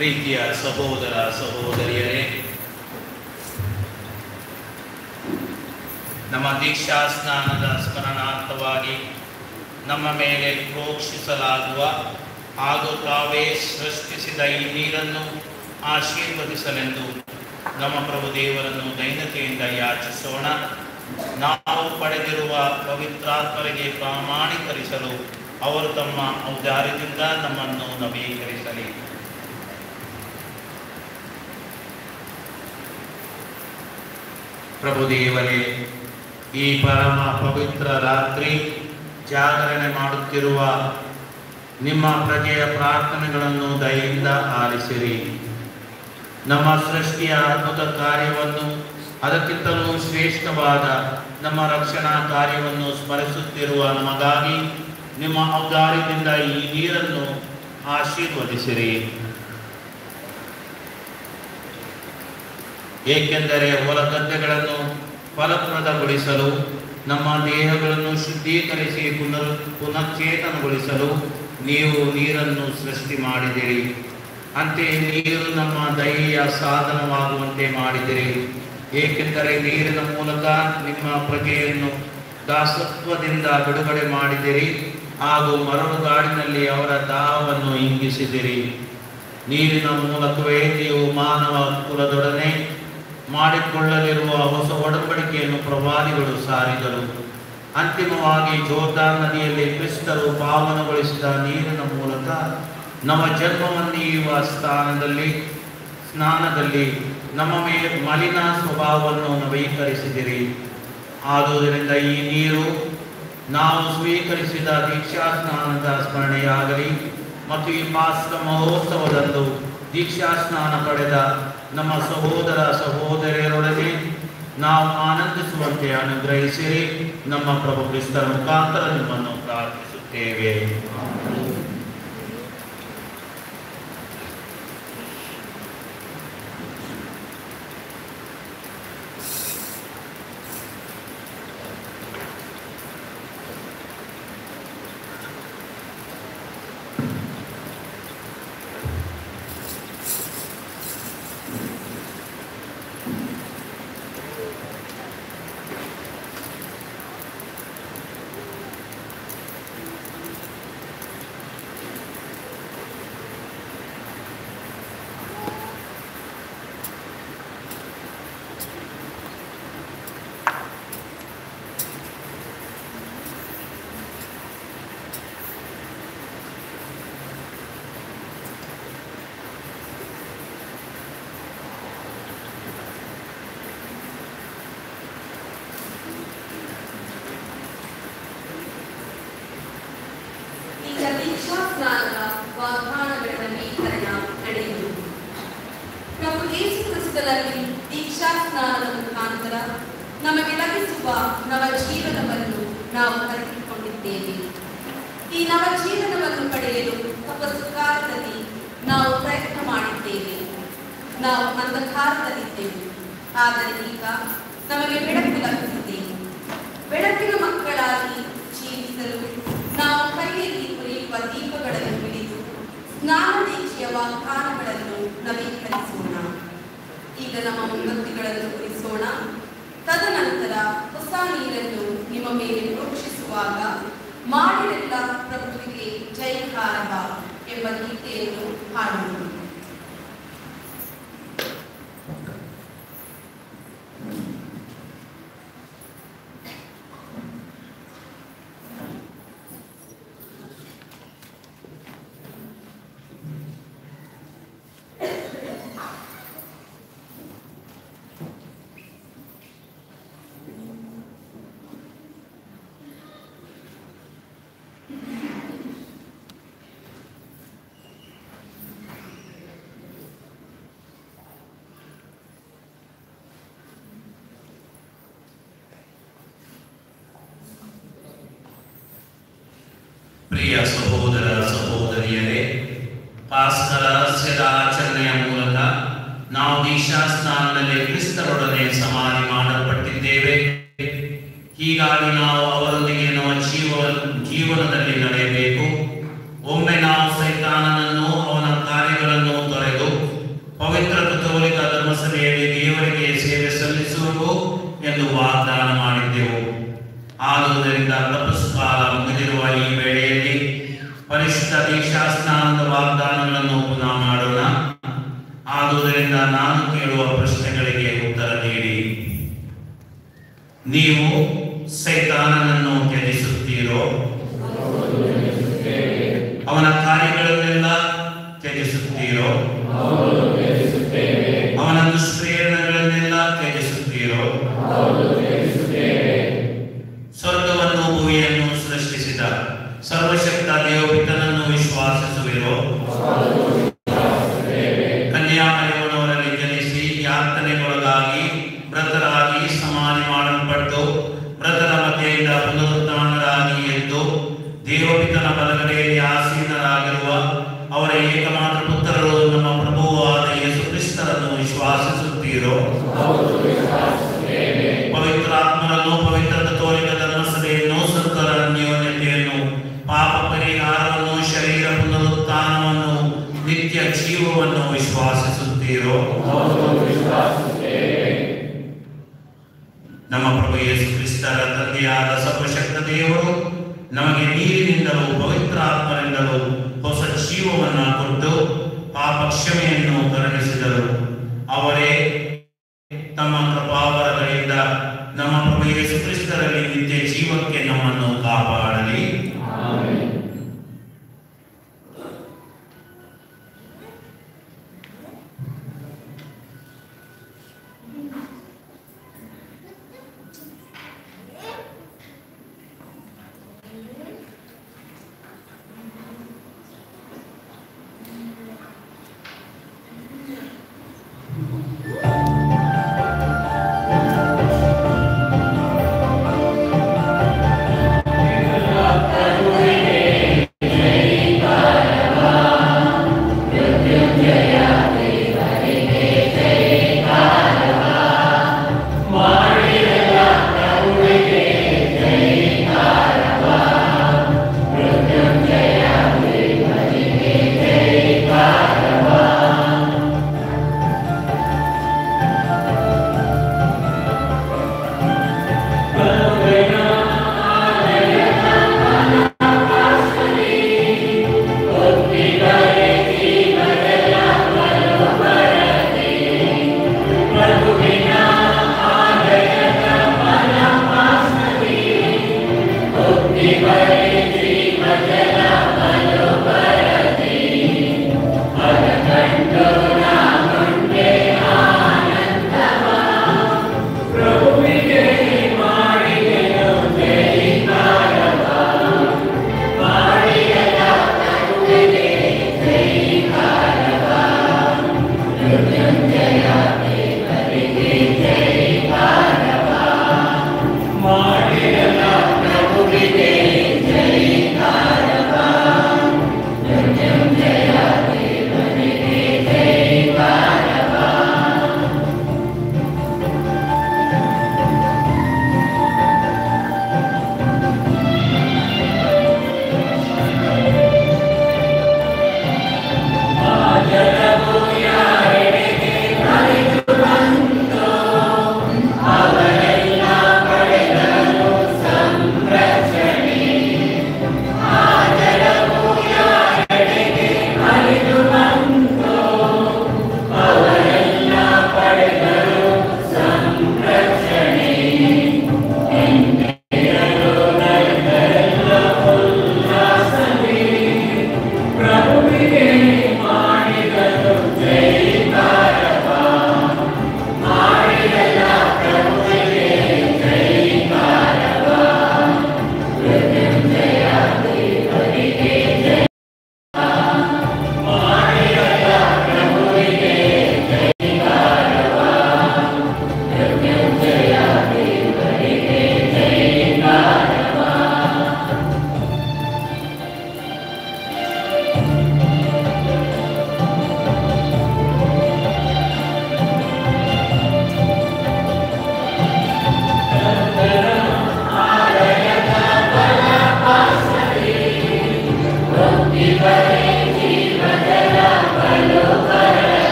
S2: ಪ್ರೀತಿಯ ಸಹೋದರ ಸಹೋದರಿಯರೇ, ನಮ್ಮ ದೀಕ್ಷಾ ಸ್ನಾನದ ಸ್ಮರಣಾರ್ಥವಾಗಿ ನಮ್ಮ ಮೇಲೆ ಪ್ರೋಕ್ಷಿಸಲಾಗುವ ಹಾಗೂ ತಾವೇ ಸೃಷ್ಟಿಸಿದ ಈ ನೀರನ್ನು ಆಶೀರ್ವದಿಸಲೆಂದು ನಮ್ಮ ಪ್ರಭು ದೇವರನ್ನು ದೈನತೆಯಿಂದ ಯಾಚಿಸೋಣ. ನಾವು ಪಡೆದಿರುವ ಪವಿತ್ರಾತ್ಮರಿಗೆ ಪ್ರಾಮಾಣೀಕರಿಸಲು ಅವರು ತಮ್ಮ ಔದಾರ್ಯದಿಂದ ನಮ್ಮನ್ನು ನವೀಕರಿಸಲಿ ಪ್ರಭು ದೇವರೇ ಈ ಪರಮ ಪವಿತ್ರ ರಾತ್ರಿ ಜಾಗರಣೆ ಮಾಡುತ್ತಿರುವ ನಿಮ್ಮ ಪ್ರಜೆಯ ಪ್ರಾರ್ಥನೆಗಳನ್ನು ದಯೆಯಿಂದ ಆಲಿಸಿರಿ. ನಮ್ಮ ಸೃಷ್ಟಿಯ ಅದ್ಭುತ ಕಾರ್ಯವನ್ನು, ಅದಕ್ಕಿಂತಲೂ ಶ್ರೇಷ್ಠವಾದ ನಮ್ಮ ರಕ್ಷಣಾ ಕಾರ್ಯವನ್ನು ಸ್ಮರಿಸುತ್ತಿರುವ ನಮಗಾಗಿ ನಿಮ್ಮ ಔದಾರ್ಯದಿಂದ ಈ ನೀರನ್ನು ಆಶೀರ್ವದಿಸಿರಿ. ಏಕೆಂದರೆ ಹೊಲಗದ್ದೆಗಳನ್ನು ಫಲಪ್ರದಗೊಳಿಸಲು, ನಮ್ಮ ದೇಹಗಳನ್ನು ಶುದ್ಧೀಕರಿಸಿ ಪುನರ್ ಪುನಶ್ಚೇತನಗೊಳಿಸಲು ನೀವು ನೀರನ್ನು ಸೃಷ್ಟಿ ಮಾಡಿದಿರಿ ಅಂತೆಯೇ ನೀರು ನಮ್ಮ ದೈಹಿಯ ಸಾಧನವಾಗುವಂತೆ ಮಾಡಿದಿರಿ ಏಕೆಂದರೆ ನೀರಿನ ಮೂಲಕ ನಿಮ್ಮ ಪ್ರಜೆಯನ್ನು ದಾಸತ್ವದಿಂದ ಬಿಡುಗಡೆ ಮಾಡಿದಿರಿ ಹಾಗೂ ಮರಳುಗಾಡಿನಲ್ಲಿ ಅವರ ದಾಹವನ್ನು ಇಂಗಿಸಿದಿರಿ ನೀರಿನ ಮೂಲಕವೇ ನೀವು ಮಾನವ ಕುಲದೊಡನೆ ಮಾಡಿಕೊಳ್ಳಲಿರುವ ಹೊಸ ಒಡಂಬಡಿಕೆಯನ್ನು ಪ್ರವಾದಿಗಳು ಸಾರಿದರು. ಅಂತಿಮವಾಗಿ ಜೋರ್ದಾನ್ ನದಿಯಲ್ಲಿ ಕ್ರಿಸ್ತರು ಪಾವನಗೊಳಿಸಿದ ನೀರಿನ ಮೂಲಕ ನಮ್ಮ ಜನ್ಮವನ್ನೀಯುವ ಸ್ಥಾನದಲ್ಲಿ, ಸ್ನಾನದಲ್ಲಿ ನಮ್ಮ ಮೇಲೆ ಮಲಿನ ಸ್ವಭಾವವನ್ನು ನವೀಕರಿಸಿದಿರಿ. ಆದುದರಿಂದ ಈ ನೀರು ನಾವು ಸ್ವೀಕರಿಸಿದ ದೀಕ್ಷಾ ಸ್ನಾನದ ಸ್ಮರಣೆಯಾಗಲಿ ಮತ್ತು ಈ ಪಾಸ್ಕ ಮಹೋತ್ಸವದಂದು ದೀಕ್ಷಾ ಸ್ನಾನ ಪಡೆದ ನಮ್ಮ ಸಹೋದರ ಸಹೋದರಿಯರೊಡನೆ ನಾವು ಆನಂದಿಸುವಂತೆ ಅನುಗ್ರಹಿಸಿರಿ. ನಮ್ಮ ಪ್ರಭು ಕ್ರಿಸ್ತರ ಮುಖಾಂತರ ನಿಮ್ಮನ್ನು ಪ್ರಾರ್ಥಿಸುತ್ತೇವೆ. ಪ್ರಿಯ ಸಹೋದರ ಸಹೋದರಿಯರೇ ಪಾಸ್ಕರ ರಹಸ್ಯದ ಆಚರಣೆಯ ಮೂಲಕ ನಾವು ದೀಕ್ಷಾ ಸ್ನಾನದಲ್ಲಿ ಕ್ರಿಸ್ತರೊಡನೆ ಸಮಾಧಿ ಮಾಡಲ್ಪಟ್ಟಿದ್ದೇವೆ. ಹೀಗಾಗಿ ನಾವು ಅವರೊಂದಿಗೆ ನಮ್ಮ ಜೀವ ಜೀವನದಲ್ಲಿ ನಡೆಯಬೇಕು. ಒಮ್ಮೆ ನಾವು ಸೈತಾನನನ್ನು ಅವನ ಕಾರ್ಯಗಳನ್ನು ತೊರೆದು ಪವಿತ್ರ ಕಥೋಲಿಕ ಧರ್ಮಸಭೆಯಲ್ಲಿ ದೇವರಿಗೆ ಸೇವೆ ಸಲ್ಲಿಸುವುದು ಎಂದು ವಾಗ್ದಾನ ಮಾಡಿದ್ದೆವು. ಆದುದರಿಂದ ತಪಸ್ಕಾಲ ಮುಗಿದಿರುವ ಈ ವೇಳೆಯಲ್ಲಿ ಪರಿಶುದ್ಧ ಶಾಸ್ತ್ರಾನಂದ ಸ್ನಾನದ ವಾಗ್ದಾನಗಳನ್ನು ಪುನಃ ಮಾಡೋಣ. ಆದುದರಿಂದ ನಾನು ಕೇಳುವ ಪ್ರಶ್ನೆಗಳಿಗೆ ಉತ್ತರ ನೀಡಿ. ನೀವು ಸೈತಾನನನ್ನು ತ್ಯಜಿಸುತ್ತೀರೋ? ಅವನ ಕಾರ್ಯಗಳನ್ನೆಲ್ಲ ತ್ಯಜಿಸುತ್ತೀರೋ?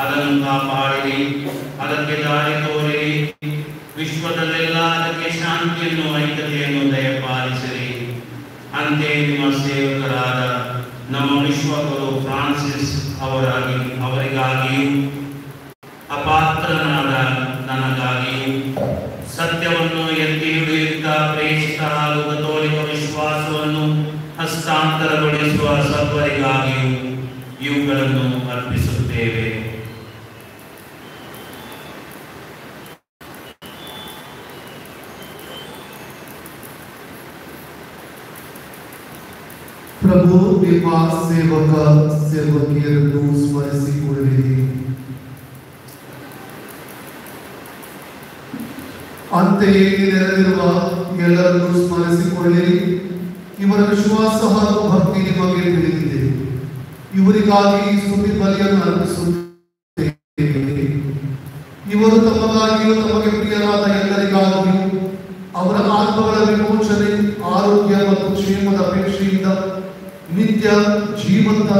S2: ಅದನ್ನು ಕಾಪಾಡಿರಿ. ಅದಕ್ಕೆ ದಾರಿ ತೋರಿರಿ. ವಿಶ್ವದಲ್ಲೆಲ್ಲ ಅದಕ್ಕೆ ಶಾಂತಿಯನ್ನು, ಐಕ್ಯತೆಯನ್ನು ದಯಪಾಲಿಸಿರಿ. ಅಂತೆ ನಿಮ್ಮ ಸೇವಕರಾದ ನಮ್ಮ ವಿಶ್ವಗುರು ಫ್ರಾನ್ಸಿಸ್ ಅವರಾಗಿ, ಅವರಿಗಾಗಿಯೂ, ಅಪಾತ್ರನಾದ ನನಗಾಗಿಯೂ, ಸತ್ಯವನ್ನು ಎತ್ತಿ ಹಿಡಿಯುತ್ತಾ ಪ್ರೇಷಿತ ಹಾಗೂ ಕಥೋಲಿಕ ವಿಶ್ವಾಸವನ್ನು ಹಸ್ತಾಂತರಗೊಳಿಸುವ ಸರ್ವರಿಗಾಗಿಯೂ, ಇವುಗಳನ್ನು ಅರ್ಪಿಸುತ್ತೇವೆ
S3: ಪ್ರಭು ನಿಮ್ಮ ಸೇವಕ, ಸೇವಕಿಯರನ್ನು ಸ್ಮರಿಸಿಕೊಳ್ಳಿರಿ. ಅಂತೆಯೇ ನೆರೆದಿರುವ ಎಲ್ಲರನ್ನು ಸ್ಮರಿಸಿಕೊಳ್ಳಿರಿ. ಇವರ ವಿಶ್ವಾಸ ಹಾಗೂ ಭಕ್ತಿ ನಿಮಗೆ ತಿಳಿದಿದೆ. ಇವರಿಗಾಗಿ ಸುದ್ದಿ ಬಲಿಯನ್ನು ಅರ್ಪಿಸುತ್ತೇವೆ ಇವರು ತಮಗಾಗಿಯೂ ತಮಗೆ ಪ್ರಿಯರಾದ ಎಲ್ಲರಿಗಾಗಿಯೂ ಅವರ ಆತ್ಮಗಳ ವಿಮೋಚನೆ ನಿತ್ಯ ಜೀವಂತ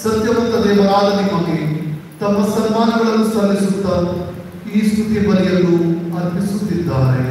S3: ಸತ್ಯವಂತ ದೇವರಾದ ನಿಮಗೆ ತಮ್ಮ ಸನ್ಮಾನಗಳನ್ನು ಸಲ್ಲಿಸುತ್ತಾ ಈ ಸ್ತುತಿ ಬರೆಯಲು ಅರ್ಪಿಸುತ್ತಿದ್ದಾರೆ.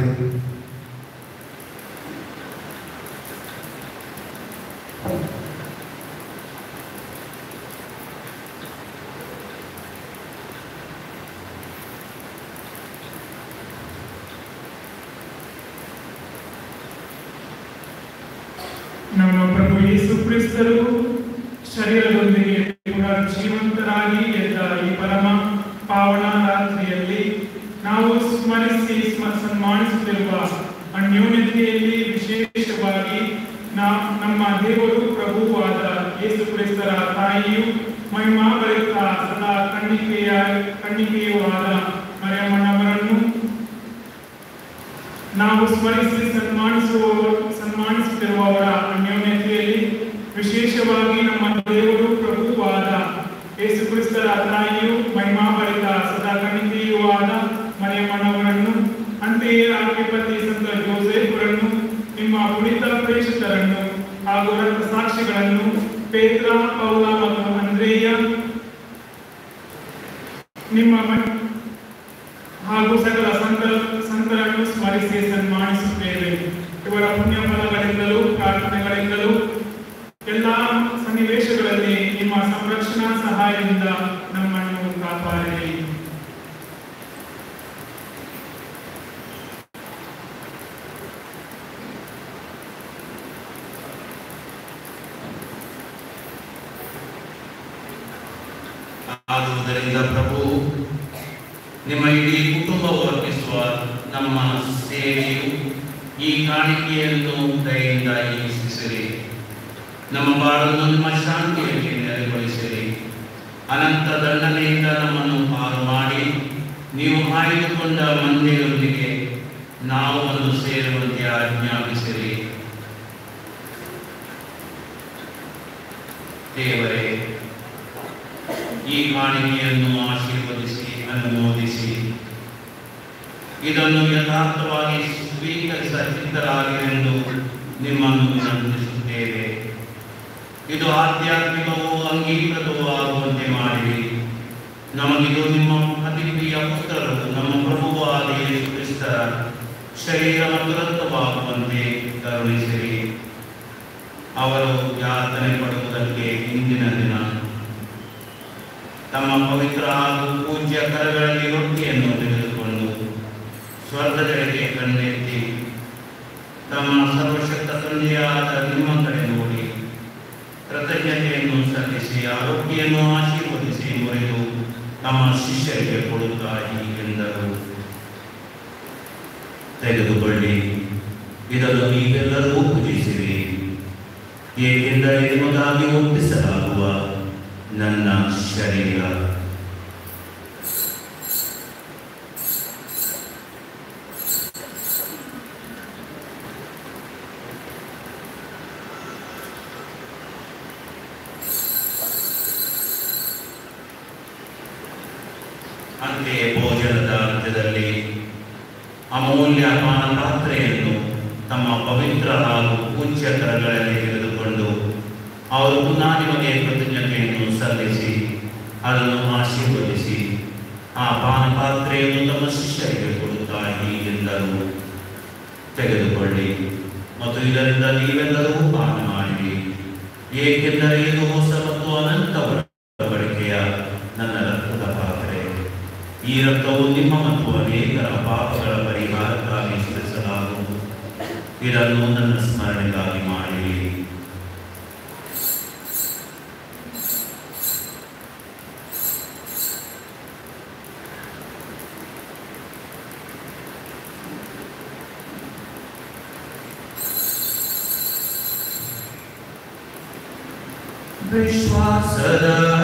S2: Krishna Sadam.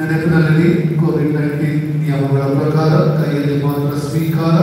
S2: ನೆನಪಿನಲ್ಲಿ ಕೋವಿಡ್ ನೈನ್ಟೀನ್ ನಿಯಮಗಳ ಪ್ರಕಾರ ಕೈಯಲ್ಲಿ ಮಾತ್ರ ಸ್ವೀಕಾರ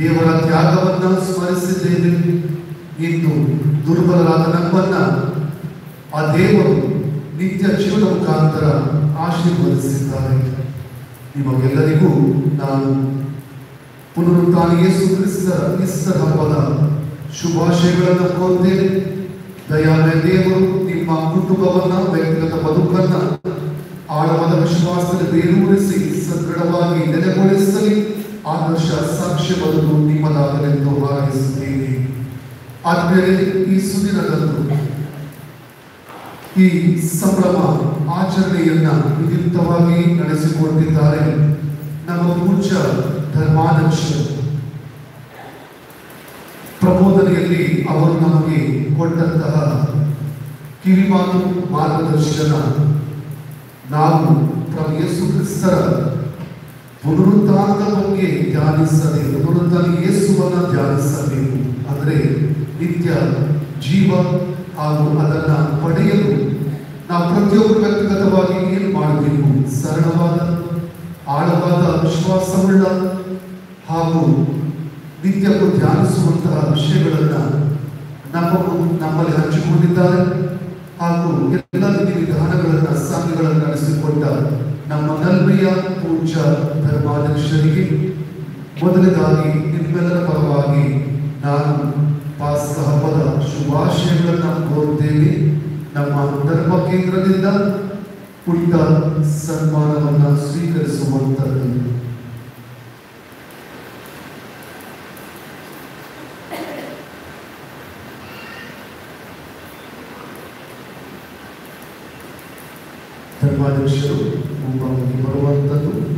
S3: ದೇವರ ತ್ಯಾಗವನ್ನ ಸ್ಮರಿಸಿದ್ದೇವೆ ಇಂದು ದುರ್ಬಲರಾದ ನಮ್ಮನ್ನ ಆ ದೇವರು ನಿತ್ಯ ಜೀವನ ಮುಖಾಂತರ ಆಶೀರ್ವದಿಸಿದ್ದಾರೆ. ನಿಮಗೆಲ್ಲರಿಗೂ ನಾನು ಪುನರುತ್ಥಾನ ಸುಧರಿಸಿದ ಕ್ರಿಸ್ತರ ಈಸ್ಟರ್ ಹಬ್ಬದ ಶುಭಾಶಯಗಳನ್ನು ಕೋರ್ತೇನೆ ದಯಾಮಯ ದೇವರು, ನಿಮ್ಮ ಕುಟುಂಬವನ್ನ, ವ್ಯಕ್ತಿಗತ ಬದುಕನ್ನ, ಆಳವಾದ ವಿಶ್ವಾಸದಲ್ಲಿ ಬೇರೂರಿಸಿ, ಸದೃಢವಾಗಿ ನೆಲೆಗೊಳಿಸಲಿ. ಆದರ್ಶ ಸಾಕ್ಷ್ಯ ಬದಲು ನಿಮ್ಮದಾಗಲೆಂದು ಹಾರೈಸುತ್ತೇನೆ ಆದರೆ ಈ ಸುದಿನದಂದು ಈ ಸಂಭ್ರಮ ಆಚರಣೆಯನ್ನ ವಿದ್ಯುಕ್ತವಾಗಿ ನಡೆಸಿಕೊಂಡಿದ್ದಾರೆ ನಮ್ಮ ಪೂಜ್ಯ ಧರ್ಮಾಧ್ಯಕ್ಷ ಪ್ರಬೋಧನೆಯಲ್ಲಿ ಅವರು ನಮಗೆ ಕೊಟ್ಟಂತಹ ಕಿವಿಮಾತು ಮಾರ್ಗದರ್ಶನ ನಾವು ಪ್ರಭು ಯೇಸು ಕ್ರಿಸ್ತರ ಪುನರುತ್ಥಾನದ ಬಗ್ಗೆ ಧ್ಯಾನಿಸಬೇಕು. ಪುನರುತ್ಥಾನ ಯೇಸುವನ್ನ ಧ್ಯಾನಿಸಬೇಕು. ಅಂದರೆ ನಿತ್ಯ ಜೀವ ಹಾಗೂ ಅದನ್ನ ಪಡೆಯಲು ನಾವು ಪ್ರತಿಯೊಬ್ಬರು ವ್ಯಕ್ತಿಗತವಾಗಿ ಏನು ಮಾಡಬೇಕು? ಸರಳವಾದ, ಆಳವಾದ, ವಿಶ್ವಾಸವುಳ್ಳ ಹಾಗೂ ನಿತ್ಯಕ್ಕೂ ಧ್ಯಾನಿಸುವಂತಹ ವಿಷಯಗಳನ್ನು ನಮ್ಮ ನಮ್ಮಲ್ಲಿ ಹಂಚಿಕೊಂಡಿದ್ದಾರೆ ಹಾಗೂ ಎಲ್ಲ ವಿಧಾನಗಳನ್ನ ಸಂಘಗಳನ್ನು ನಡೆಸಿಕೊಟ್ಟ ನಮ್ಮ ನಲ್ಮೆಯ ಪೂಜ್ಯ ಧರ್ಮಾಧ್ಯಕ್ಷರಿಗೆ ಮೊದಲನೇದಾಗಿ ನಿಮ್ಮೆಲ್ಲರ ಪರವಾಗಿ ನಾನು ಪಾಸ್ ಹಬ್ಬದ ಶುಭಾಶಯಗಳನ್ನು ಕೋರುತ್ತೇನೆ. ನಮ್ಮ ಧರ್ಮ ಕೇಂದ್ರದಿಂದ ಪುಟ್ಟ ಸನ್ಮಾನವನ್ನು ಸ್ವೀಕರಿಸುವಂತದ್ದು. ಧರ್ಮಾಧ್ಯಕ್ಷರು membangun perwata tuh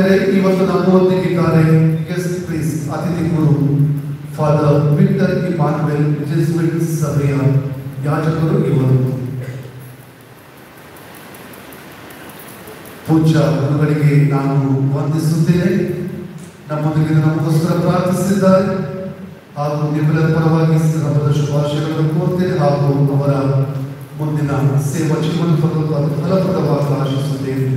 S3: ಆದ್ಮೇಲೆ ಇವತ್ತು ನಮ್ಮೊಂದಿಗಿದ್ದಾರೆ ಗೆಸ್ಟ್ ಪ್ಲೀಸ್ ಅತಿಥಿ ಗುರು ಫಾದರ್ ವಿಕ್ಟರ್ ಇಮಾನ್ವೆಲ್ ಜೆಸ್ವಿಟ್ ಸಭೆಯ ಯಾಜಕರು ಇವರು ಪೂಜ್ಯ ಗುರುಗಳಿಗೆ ನಾನು ವಂದಿಸುತ್ತೇನೆ ನಮ್ಮೊಂದಿಗೆ ನಮಗೋಸ್ಕರ ಪ್ರಾರ್ಥಿಸಿದ್ದಾರೆ ಹಾಗೂ ನಿಮ್ಮೆಲ್ಲರ ಪರವಾಗಿ ಹಬ್ಬದ ಶುಭಾಶಯಗಳನ್ನು ಕೋರ್ತೇನೆ ಹಾಗೂ ಅವರ ಮುಂದಿನ ಸೇವಾ ಜೀವನ ಫಲಪ್ರದವಾಗಿ ಆಶಿಸುತ್ತೇನೆ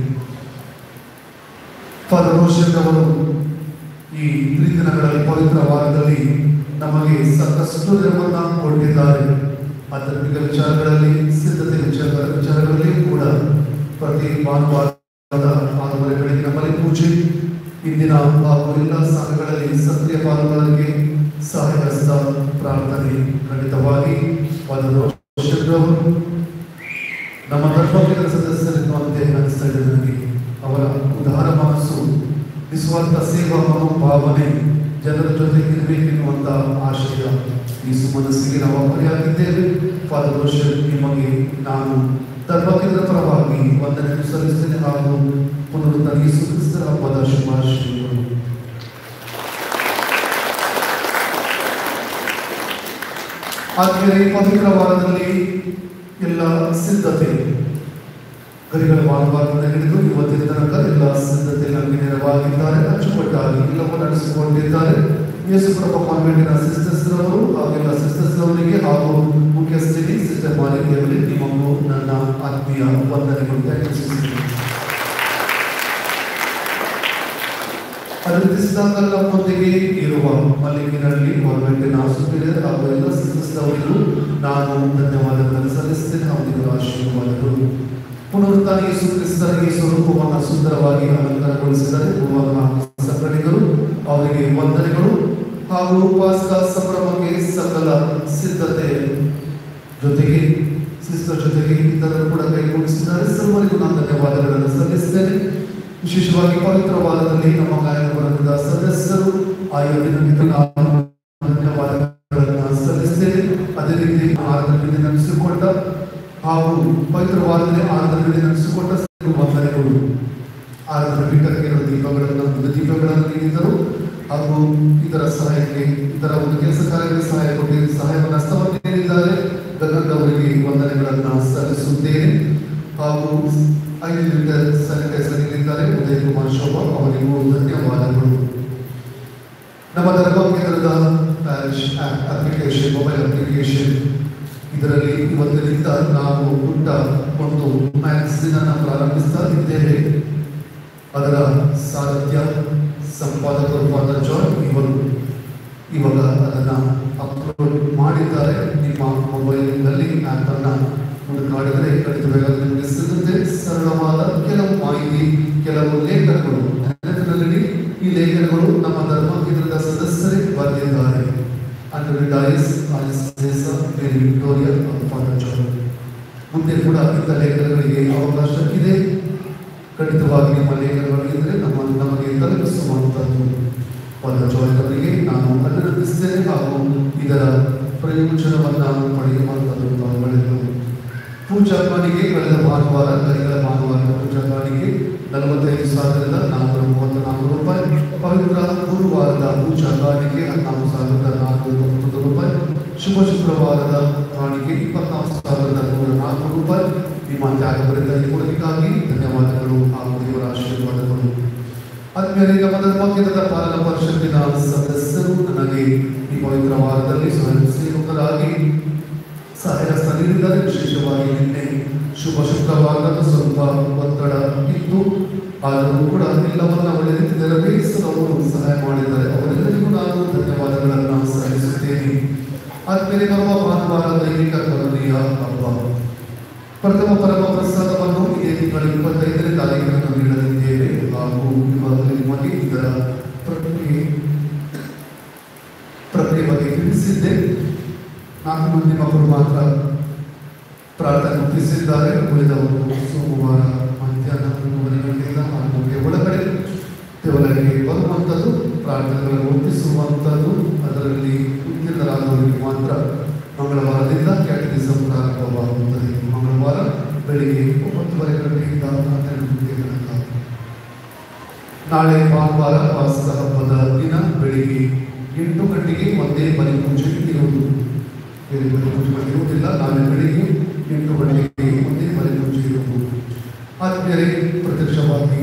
S3: ಫಾದರ್ ರೋಷನ್ ಅವರು ಈ ದಿನಗಳ ಪವಿತ್ರ ವಾರದಲ್ಲಿ ನಮಗೆ ಸಾಕಷ್ಟು ಕೊಟ್ಟಿದ್ದಾರೆ. ಆಧ್ಯಾತ್ಮಿಕ ವಿಚಾರಗಳಲ್ಲಿ, ಸಿದ್ಧತೆ ವಿಚಾರ ವಿಚಾರಗಳಲ್ಲಿ ಕೂಡ ಪ್ರತಿ ಭಾನುವಾರದ ಆರೂವರೆ ಬೆಳಗಿನ ಬಲಿ ಪೂಜೆ. ಇಂದಿನ ಎಲ್ಲ ಸಂಘಗಳಲ್ಲಿ ಸಕ್ರಿಯ ಪಾಲ್ಗೊಳ್ಳಲಿಕ್ಕೆ ಸಹಾಯಹಸ್ತ ಪ್ರಾರ್ಥನೆ ಖಂಡಿತವಾಗಿ ಫಾದರ್ ರೋಷನ್ ಅವರು ನಮ್ಮ ಧರ್ಮಕೇಂದ್ರ ಸದಸ್ಯರೆನ್ನುವಂತೆ ಅನಿಸ್ತಾ ಇದೆ ನನಗೆ ಅವರ ಉದಾರ ಮನಸ್ಸು ನಿಸ್ವಾರ್ಥ ಸೇವಾ ಮನೋಭಾವನೆ ಜನರ ಜೊತೆ ಆಶಯ ಈ ಸುಮನಸ್ಸಿಗೆ ನಾವು ಅಪರಿಯಾಗಿದ್ದೇವೆ ಫಾದರ್ ವರ್ಷನ್ ನಿಮಗೆ ನಾನು ಧರ್ಮಕ್ಕಿಂತ ಪರವಾಗಿ ವಂದನೆ ಸಲ್ಲಿಸುತ್ತೇನೆ ಹಾಗೂ ಪುನರುತ್ಥಾನ ಯೇಸು ಕ್ರಿಸ್ತರ ಹಬ್ಬದ ಶುಭಾಶಯಗಳು. ಆದ್ಮೇಲೆ ಪವಿತ್ರ ವಾರದಲ್ಲಿ ಎಲ್ಲ ಸಿದ್ಧತೆ, ಗರಿಗಳ ವಾರವಾರದಿಂದ ಹಿಡಿದು ಇವತ್ತಿನ ತನಕ ಎಲ್ಲ ಸಿದ್ಧತೆ ನಮಗೆ ನೆರವಾಗಿದ್ದಾರೆ ಅಚ್ಚುಕಟ್ಟಾಗಿ ಎಲ್ಲವೂ ನಡೆಸಿಕೊಂಡಿದ್ದಾರೆ. ಯೇಸು ಪ್ರಭು ಕಾನ್ವೆಂಟಿನ ಸಿಸ್ಟರ್ಸ್ ಅವರು ಹಾಗೆಲ್ಲ ಸಿಸ್ಟರ್ಸ್ ಅವರಿಗೆ ಹಾಗೂ ಮುಖ್ಯಸ್ಥಿತಿ ಸಿಸ್ಟರ್ ಮಾಲಿಕೆಯವರಿಗೆ ನಿಮ್ಮನ್ನು ನನ್ನ ಆತ್ಮೀಯ ವಂದನೆಗಳು. ನಮ್ಮೊಂದಿಗೆ ಇರುವ ಮಲ್ಲಿಗಿನಲ್ಲಿ ಕಾನ್ವೆಂಟಿನ ಸುಪೀರಿಯರ್ ಹಾಗೂ ಎಲ್ಲ ಸಿಸ್ಟರ್ಸ್ ಅವರಿಗೂ ನಾನು ಧನ್ಯವಾದಗಳನ್ನು ಸಲ್ಲಿಸ್ತೇನೆ ಅವರಿಗೆ ಆಶೀರ್ವಾದಗಳು. ಪುನರುತ್ಥಾನ ಯೇಸು ಕ್ರಿಸ್ತರಿಗೆ ಸ್ವರೂಪವನ್ನು ಸುಂದರವಾಗಿ ಅಲಂಕಾರಗೊಳಿಸಿದರೆ ಸಂಘಟನೆಗಳು ಅವರಿಗೆ ವಂದನೆಗಳು. ಹಾಗೂ ಉಪವಾಸ ಸಂಭ್ರಮಕ್ಕೆ ಸಕಲ ಸಿದ್ಧತೆ ಜೊತೆಗೆ ಸಿಸ್ಟರ್ ಜೊತೆಗೆ ಇತರರು ಕೂಡ ಕೈಗೂಡಿಸಿದ್ದಾರೆ. ಸರ್ವರಿಗೂ ನಾನು ಧನ್ಯವಾದಗಳನ್ನು ಸಲ್ಲಿಸಿದ್ದೇನೆ. ವಿಶೇಷವಾಗಿ ಪವಿತ್ರ ವಾರದಲ್ಲಿ ನಮ್ಮ ಕಾರ್ಯಕ್ರಮದ ಸದಸ್ಯರು ಆಯಾ ಧನ್ಯವಾದಗಳನ್ನು ಸಲ್ಲಿಸ್ತೇನೆ ಅದೇ ರೀತಿ ಆರಾಧನೆ ನಡೆಸಿಕೊಂಡ ಹಾಗೂ ಪವಿತ್ರ ವಾರದಲ್ಲಿ ಆರಾಧನೆ ನಡೆಸಿಕೊಂಡ ವಂದನೆಗಳು ಆರಾಧನೆ ಪೀಠಕ್ಕೆ ದೀಪಗಳನ್ನು ದೀಪಗಳನ್ನು ನೀಡಿದರು. ಹಾಗೂ ಇದರ ಸಹಾಯಕ್ಕೆ ಇದರ ಒಂದು ಕೆಲಸ ಕಾರ್ಯಕ್ಕೆ ಸಹಾಯ ಕೊಟ್ಟು ಸಹಾಯವನ್ನು ಹಸ್ತವನ್ನು ನೀಡಿದ್ದಾರೆ ಗಗನ್ ಅವರಿಗೆ ವಂದನೆಗಳನ್ನು ಸಲ್ಲಿಸುತ್ತೇನೆ. ಹಾಗೂ ಐದು ಲೀಟರ್ ಸ್ಯಾನಿಟೈಸರ್ ಉದಯ್ ಕುಮಾರ್ ಶೋಭಾ ಅವರಿಗೂ ಧನ್ಯವಾದಗಳು. ನಮ್ಮ ದರ್ಗಾ ಕೇಂದ್ರದ ಅಪ್ಲಿಕೇಶನ್ ಮೊಬೈಲ್ ಅಪ್ಲಿಕೇಶನ್ ಇದರಲ್ಲಿ ಇವತ್ತಿನಿಂದ ನಾವು ಪುಟ್ಟ ಒಂದು ಮ್ಯಾಕ್ಸಿನ ಅನ್ನು ಪ್ರಾರಂಭಿಸ್ತಾ ಇದ್ದೇವೆ. ಅದರ ಸಾರಥ್ಯ ಸಂಪಾದಕರು ಫಾದರ್ ಜಾನ್ ಇವರು ಇವಾಗ ಅದನ್ನು ಅಪ್ಲೋಡ್ ಮಾಡಿದ್ದಾರೆ. ನಿಮ್ಮ ಮೊಬೈಲ್ನಲ್ಲಿ ಆ್ಯಪನ್ನು ಹುಡುಕಾಡಿದರೆ ಖಂಡಿತವಾಗಿ ನಿಮಗೆ ಸಿಗುತ್ತೆ. ಸರಳವಾದ ಕೆಲವು ಮಾಹಿತಿ, ಕೆಲವು ಲೇಖನಗಳು. ನೆನಪಿನಲ್ಲಿ ಈ ಲೇಖನಗಳು ನಮ್ಮ ಧರ್ಮ ಕೇಂದ್ರದ ಸದಸ್ಯರೇ ಬರೆದಿದ್ದಾರೆ. ಅಂದರೆ ಡಾಯಿಸ್ ಆಲಿಸೇಸ ಮೇರಿ ವಿಕ್ಟೋರಿಯಾ ಫಾದರ್ ಜಾನ್ ಮುಂದೆ ಕೂಡ ಇಂಥ ಲೇಖನಗಳಿಗೆ ಅವಕಾಶ ಇದೆ ಖಂಡಿತವಾಗಿ ನಿಮ್ಮ ಲೇಖನಗಳು ಇದ್ದರೆ ನಮ್ಮ ನಮಗೆ ತಲುಪಿಸುವಂಥದ್ದು ಒಂದು ಜಾನ್ ಅವರಿಗೆ ನಾನು ಅಭಿನಂದಿಸುತ್ತೇನೆ ಹಾಗೂ ಇದರ ಪ್ರಯೋಜನವನ್ನು ಪಡೆಯುವಂಥದ್ದು ಒಳ್ಳೆಯದು ಪೂಜಾ ಕಾಣಿಕೆ ಕಳೆದ ಭಾನುವಾರ ಕಳೆದ ಭಾನುವಾರ ಪೂಜಾ ಕಾಣಿಕೆ ನಲವತ್ತೈದು ಸಾವಿರದ ನಾನ್ನೂರ ಮೂವತ್ತ ನಾಲ್ಕು ರೂಪಾಯಿ, ಪವಿತ್ರ ಗುರುವಾರದ ಪೂಜಾ ಕಾಣಿಕೆ ಹದಿನಾಲ್ಕು ಸಾವಿರದ ನಾನ್ನೂರ ತೊಂಬತ್ತೊಂದು ರೂಪಾಯಿ, ಶುಭ ಶುಕ್ರವಾರದ ಕಾಣಿಕೆ ಇಪ್ಪತ್ನಾಲ್ಕು ಸಾವಿರದ ನಿಮ್ಮ ತ್ಯಾಗವರಿಂದ ಕೊಡಲಿಕ್ಕಾಗಿ ಧನ್ಯವಾದಗಳು ಹಾಗೂ ದೇವರ ಆಶೀರ್ವಾದಗಳು. ಆದ್ಮೇಲೆ ನಮ್ಮ ಧರ್ಮಕೇಂದ್ರದ ಪಾಲನ ಪರಿಷತ್ತಿನ ಸದಸ್ಯರು ನನಗೆ ಈ ಪವಿತ್ರ ವಾರದಲ್ಲಿ ಸ್ವಯಂ ಸೇವಕರಾಗಿ ಸಹಾಯಹಸ್ತ ನೀಡಿದ್ದಾರೆ. ವಿಶೇಷವಾಗಿ ನಿನ್ನೆ ಶುಭ ಶುಕ್ರವಾರದ ಸ್ವಲ್ಪ ಒತ್ತಡ ಇತ್ತು. ಆದರೂ ಕೂಡ ಎಲ್ಲವನ್ನ ಒಳ್ಳೆ ನೆರವೇರಿಸಲು ಅವರು ಸಹಾಯ ಮಾಡಿದ್ದಾರೆ. ಅವರೆಲ್ಲರಿಗೂ ನಾನು ಧನ್ಯವಾದಗಳನ್ನು ಸಲ್ಲಿಸುತ್ತೇನೆ. ಆದ್ಮೇಲೆ ಬರುವ ಭಾನುವಾರ ದೈನಿಕ ಹಬ್ಬ. ಪ್ರಥಮ ಪರಮ ಪ್ರಸಾದವನ್ನು ಇದೇ ತಿಂಗಳ ಇಪ್ಪತ್ತೈದನೇ ತಾರೀಕಿನಂದು ನೀಡಲಿದ್ದೇವೆ. ಹಾಗೂ ನಿಮಗೆ ಇದರ ಪ್ರಕ್ರಿಯೆ ಪ್ರಕ್ರಿಯೆ ಬಗ್ಗೆ ತಿಳಿಸಿದ್ದೆ. ನಾಲ್ಕು ಮಂದಿ ಮಕ್ಕಳು ಮಾತ್ರ ಪ್ರಾರ್ಥನೆ ಮುಗಿಸಿದ್ದಾರೆ. ಉಳಿದವರು ಸೋಮವಾರ ಮಧ್ಯಾಹ್ನ ಮೂರುವರೆ ಗಂಟೆಯಿಂದ ಗಂಟೆ ಒಳಗಡೆ ದೇವರಿಗೆ ಬರುವಂಥದ್ದು, ಪ್ರಾರ್ಥನೆಗಳನ್ನು ಒಪ್ಪಿಸುವಂಥದ್ದು. ಅದರಲ್ಲಿ ನಾಳೆ ಭಾನುವಾರ ವಾಸದ ಹಬ್ಬದ ದಿನ, ಬೆಳಿಗ್ಗೆ ಎಂಟು ಗಂಟೆಗೆ ಒಂದೇ ಮನೆ ಪೂಜೆ ಇರುವುದು. ಬೇರೆ ಮನೆ ಪೂಜೆ ಇರುವುದಿಲ್ಲ ನಾಳೆ ಬೆಳಿಗ್ಗೆ ಎಂಟು ಗಂಟೆಗೆ ಒಂದೇ ಮನೆ ಪೂಜೆ ಇರುವುದು. ಆದ್ಮೇಲೆ ಪ್ರತ್ಯಕ್ಷವಾಗಿ,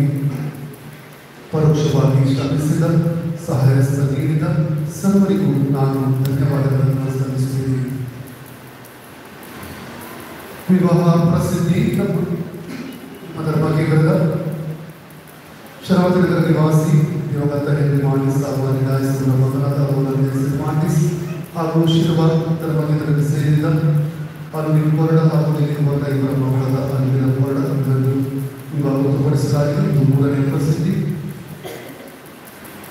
S3: ಪರೋಕ್ಷವಾಗಿ ಶ್ರಮಿಸಿದ
S2: ಸಹಾಯ ನೀಡಿದ ಸರ್ವರಿಗೂ ನಾನು ಧನ್ಯವಾದಗಳನ್ನು ಸಲ್ಲಿಸುತ್ತೇನೆ. ವಿವಾಹ ಪ್ರಸಿದ್ಧಿ, ನಮ್ಮ ക്ഷണവത്തിന് നിവാസി യോഗത്തടി നിർമ്മാണി സ്ഥാപനങ്ങളായ ಆಘೋಷಿಸುವ ಧರ್ಮದಲ್ಲಿ ಸೇರಿದ ಅಲ್ಲಿ ಹೊರಡ ಹಾಗೂ ಇಲ್ಲಿ ಹೊರಡ ಇವರ ಮಗಳದ ಅಲ್ಲಿನ ಹೊರಡ ಇದನ್ನು ಇವಾಗ ಹೊರತುಪಡಿಸಲಾಗಿದೆ ಇದು ಮೂರನೇ ಪ್ರಸಿದ್ಧಿ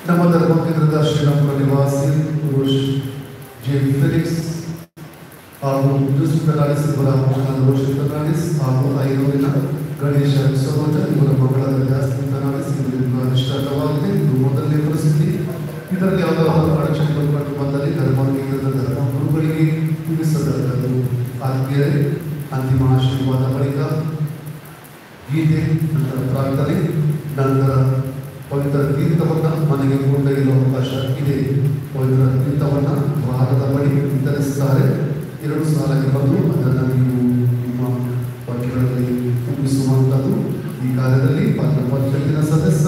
S2: ನಮ್ಮ ಧರ್ಮ ಕೇಂದ್ರದ ಶ್ರೀರಾಮಪುರ ನಿವಾಸಿ ರೋಷ್ ಜೆ ಫಿಲಿಕ್ಸ್ ಹಾಗೂ ಯೂಸುಫ್ ಫೆರ್ನಾಂಡಿಸ್ ಇವರ ಮಗನಾದ ರೋಷನ್ ಫೆರ್ನಾಂಡಿಸ್ ಹಾಗೂ ಐನೂರಿನ ಗಣೇಶ ಸಮೇತ ಇವರ ಮಕ್ಕಳನ್ನು ಜಾಸ್ತಿ ತನಾಡಿಸಿ ಇದರಿಂದ ನಿಷ್ಠಾತವಾಗಿದೆ ಇದು ಮೊದಲನೇ ಪರಿಸ್ಥಿತಿ. ಇದರಲ್ಲಿ ಯಾವುದಾದ್ರು ಅಡಕ್ಷಣೆಗಳು ಕಂಡು ಬಂದಲ್ಲಿ ಧರ್ಮಾಂಗಿರದ ಧರ್ಮ ಗುರುಗಳಿಗೆ ತಿಳಿಸದದ್ದು ಅಂತಿಮ ಆಶೀರ್ವಾದ ಬಳಿಕ ಗೀತೆ ನಂತರ ಪ್ರಾರ್ಥನೆ, ನಂತರ ಪವಿತ್ರ ತೀರ್ಥವನ್ನು ಮನೆಗೆ ಕೊಂಡೊಯ್ಯಲು ಅವಕಾಶ ಇದೆ. ಪವಿತ್ರ ತೀರ್ಥವನ್ನು ಭಾರತ ಬಳಿ ವಿತರಿಸುತ್ತಾರೆ ಎರಡು ಸಾಲಕ್ಕೆ ಬಂದು ಅದನ್ನು
S9: presta
S6: atenção.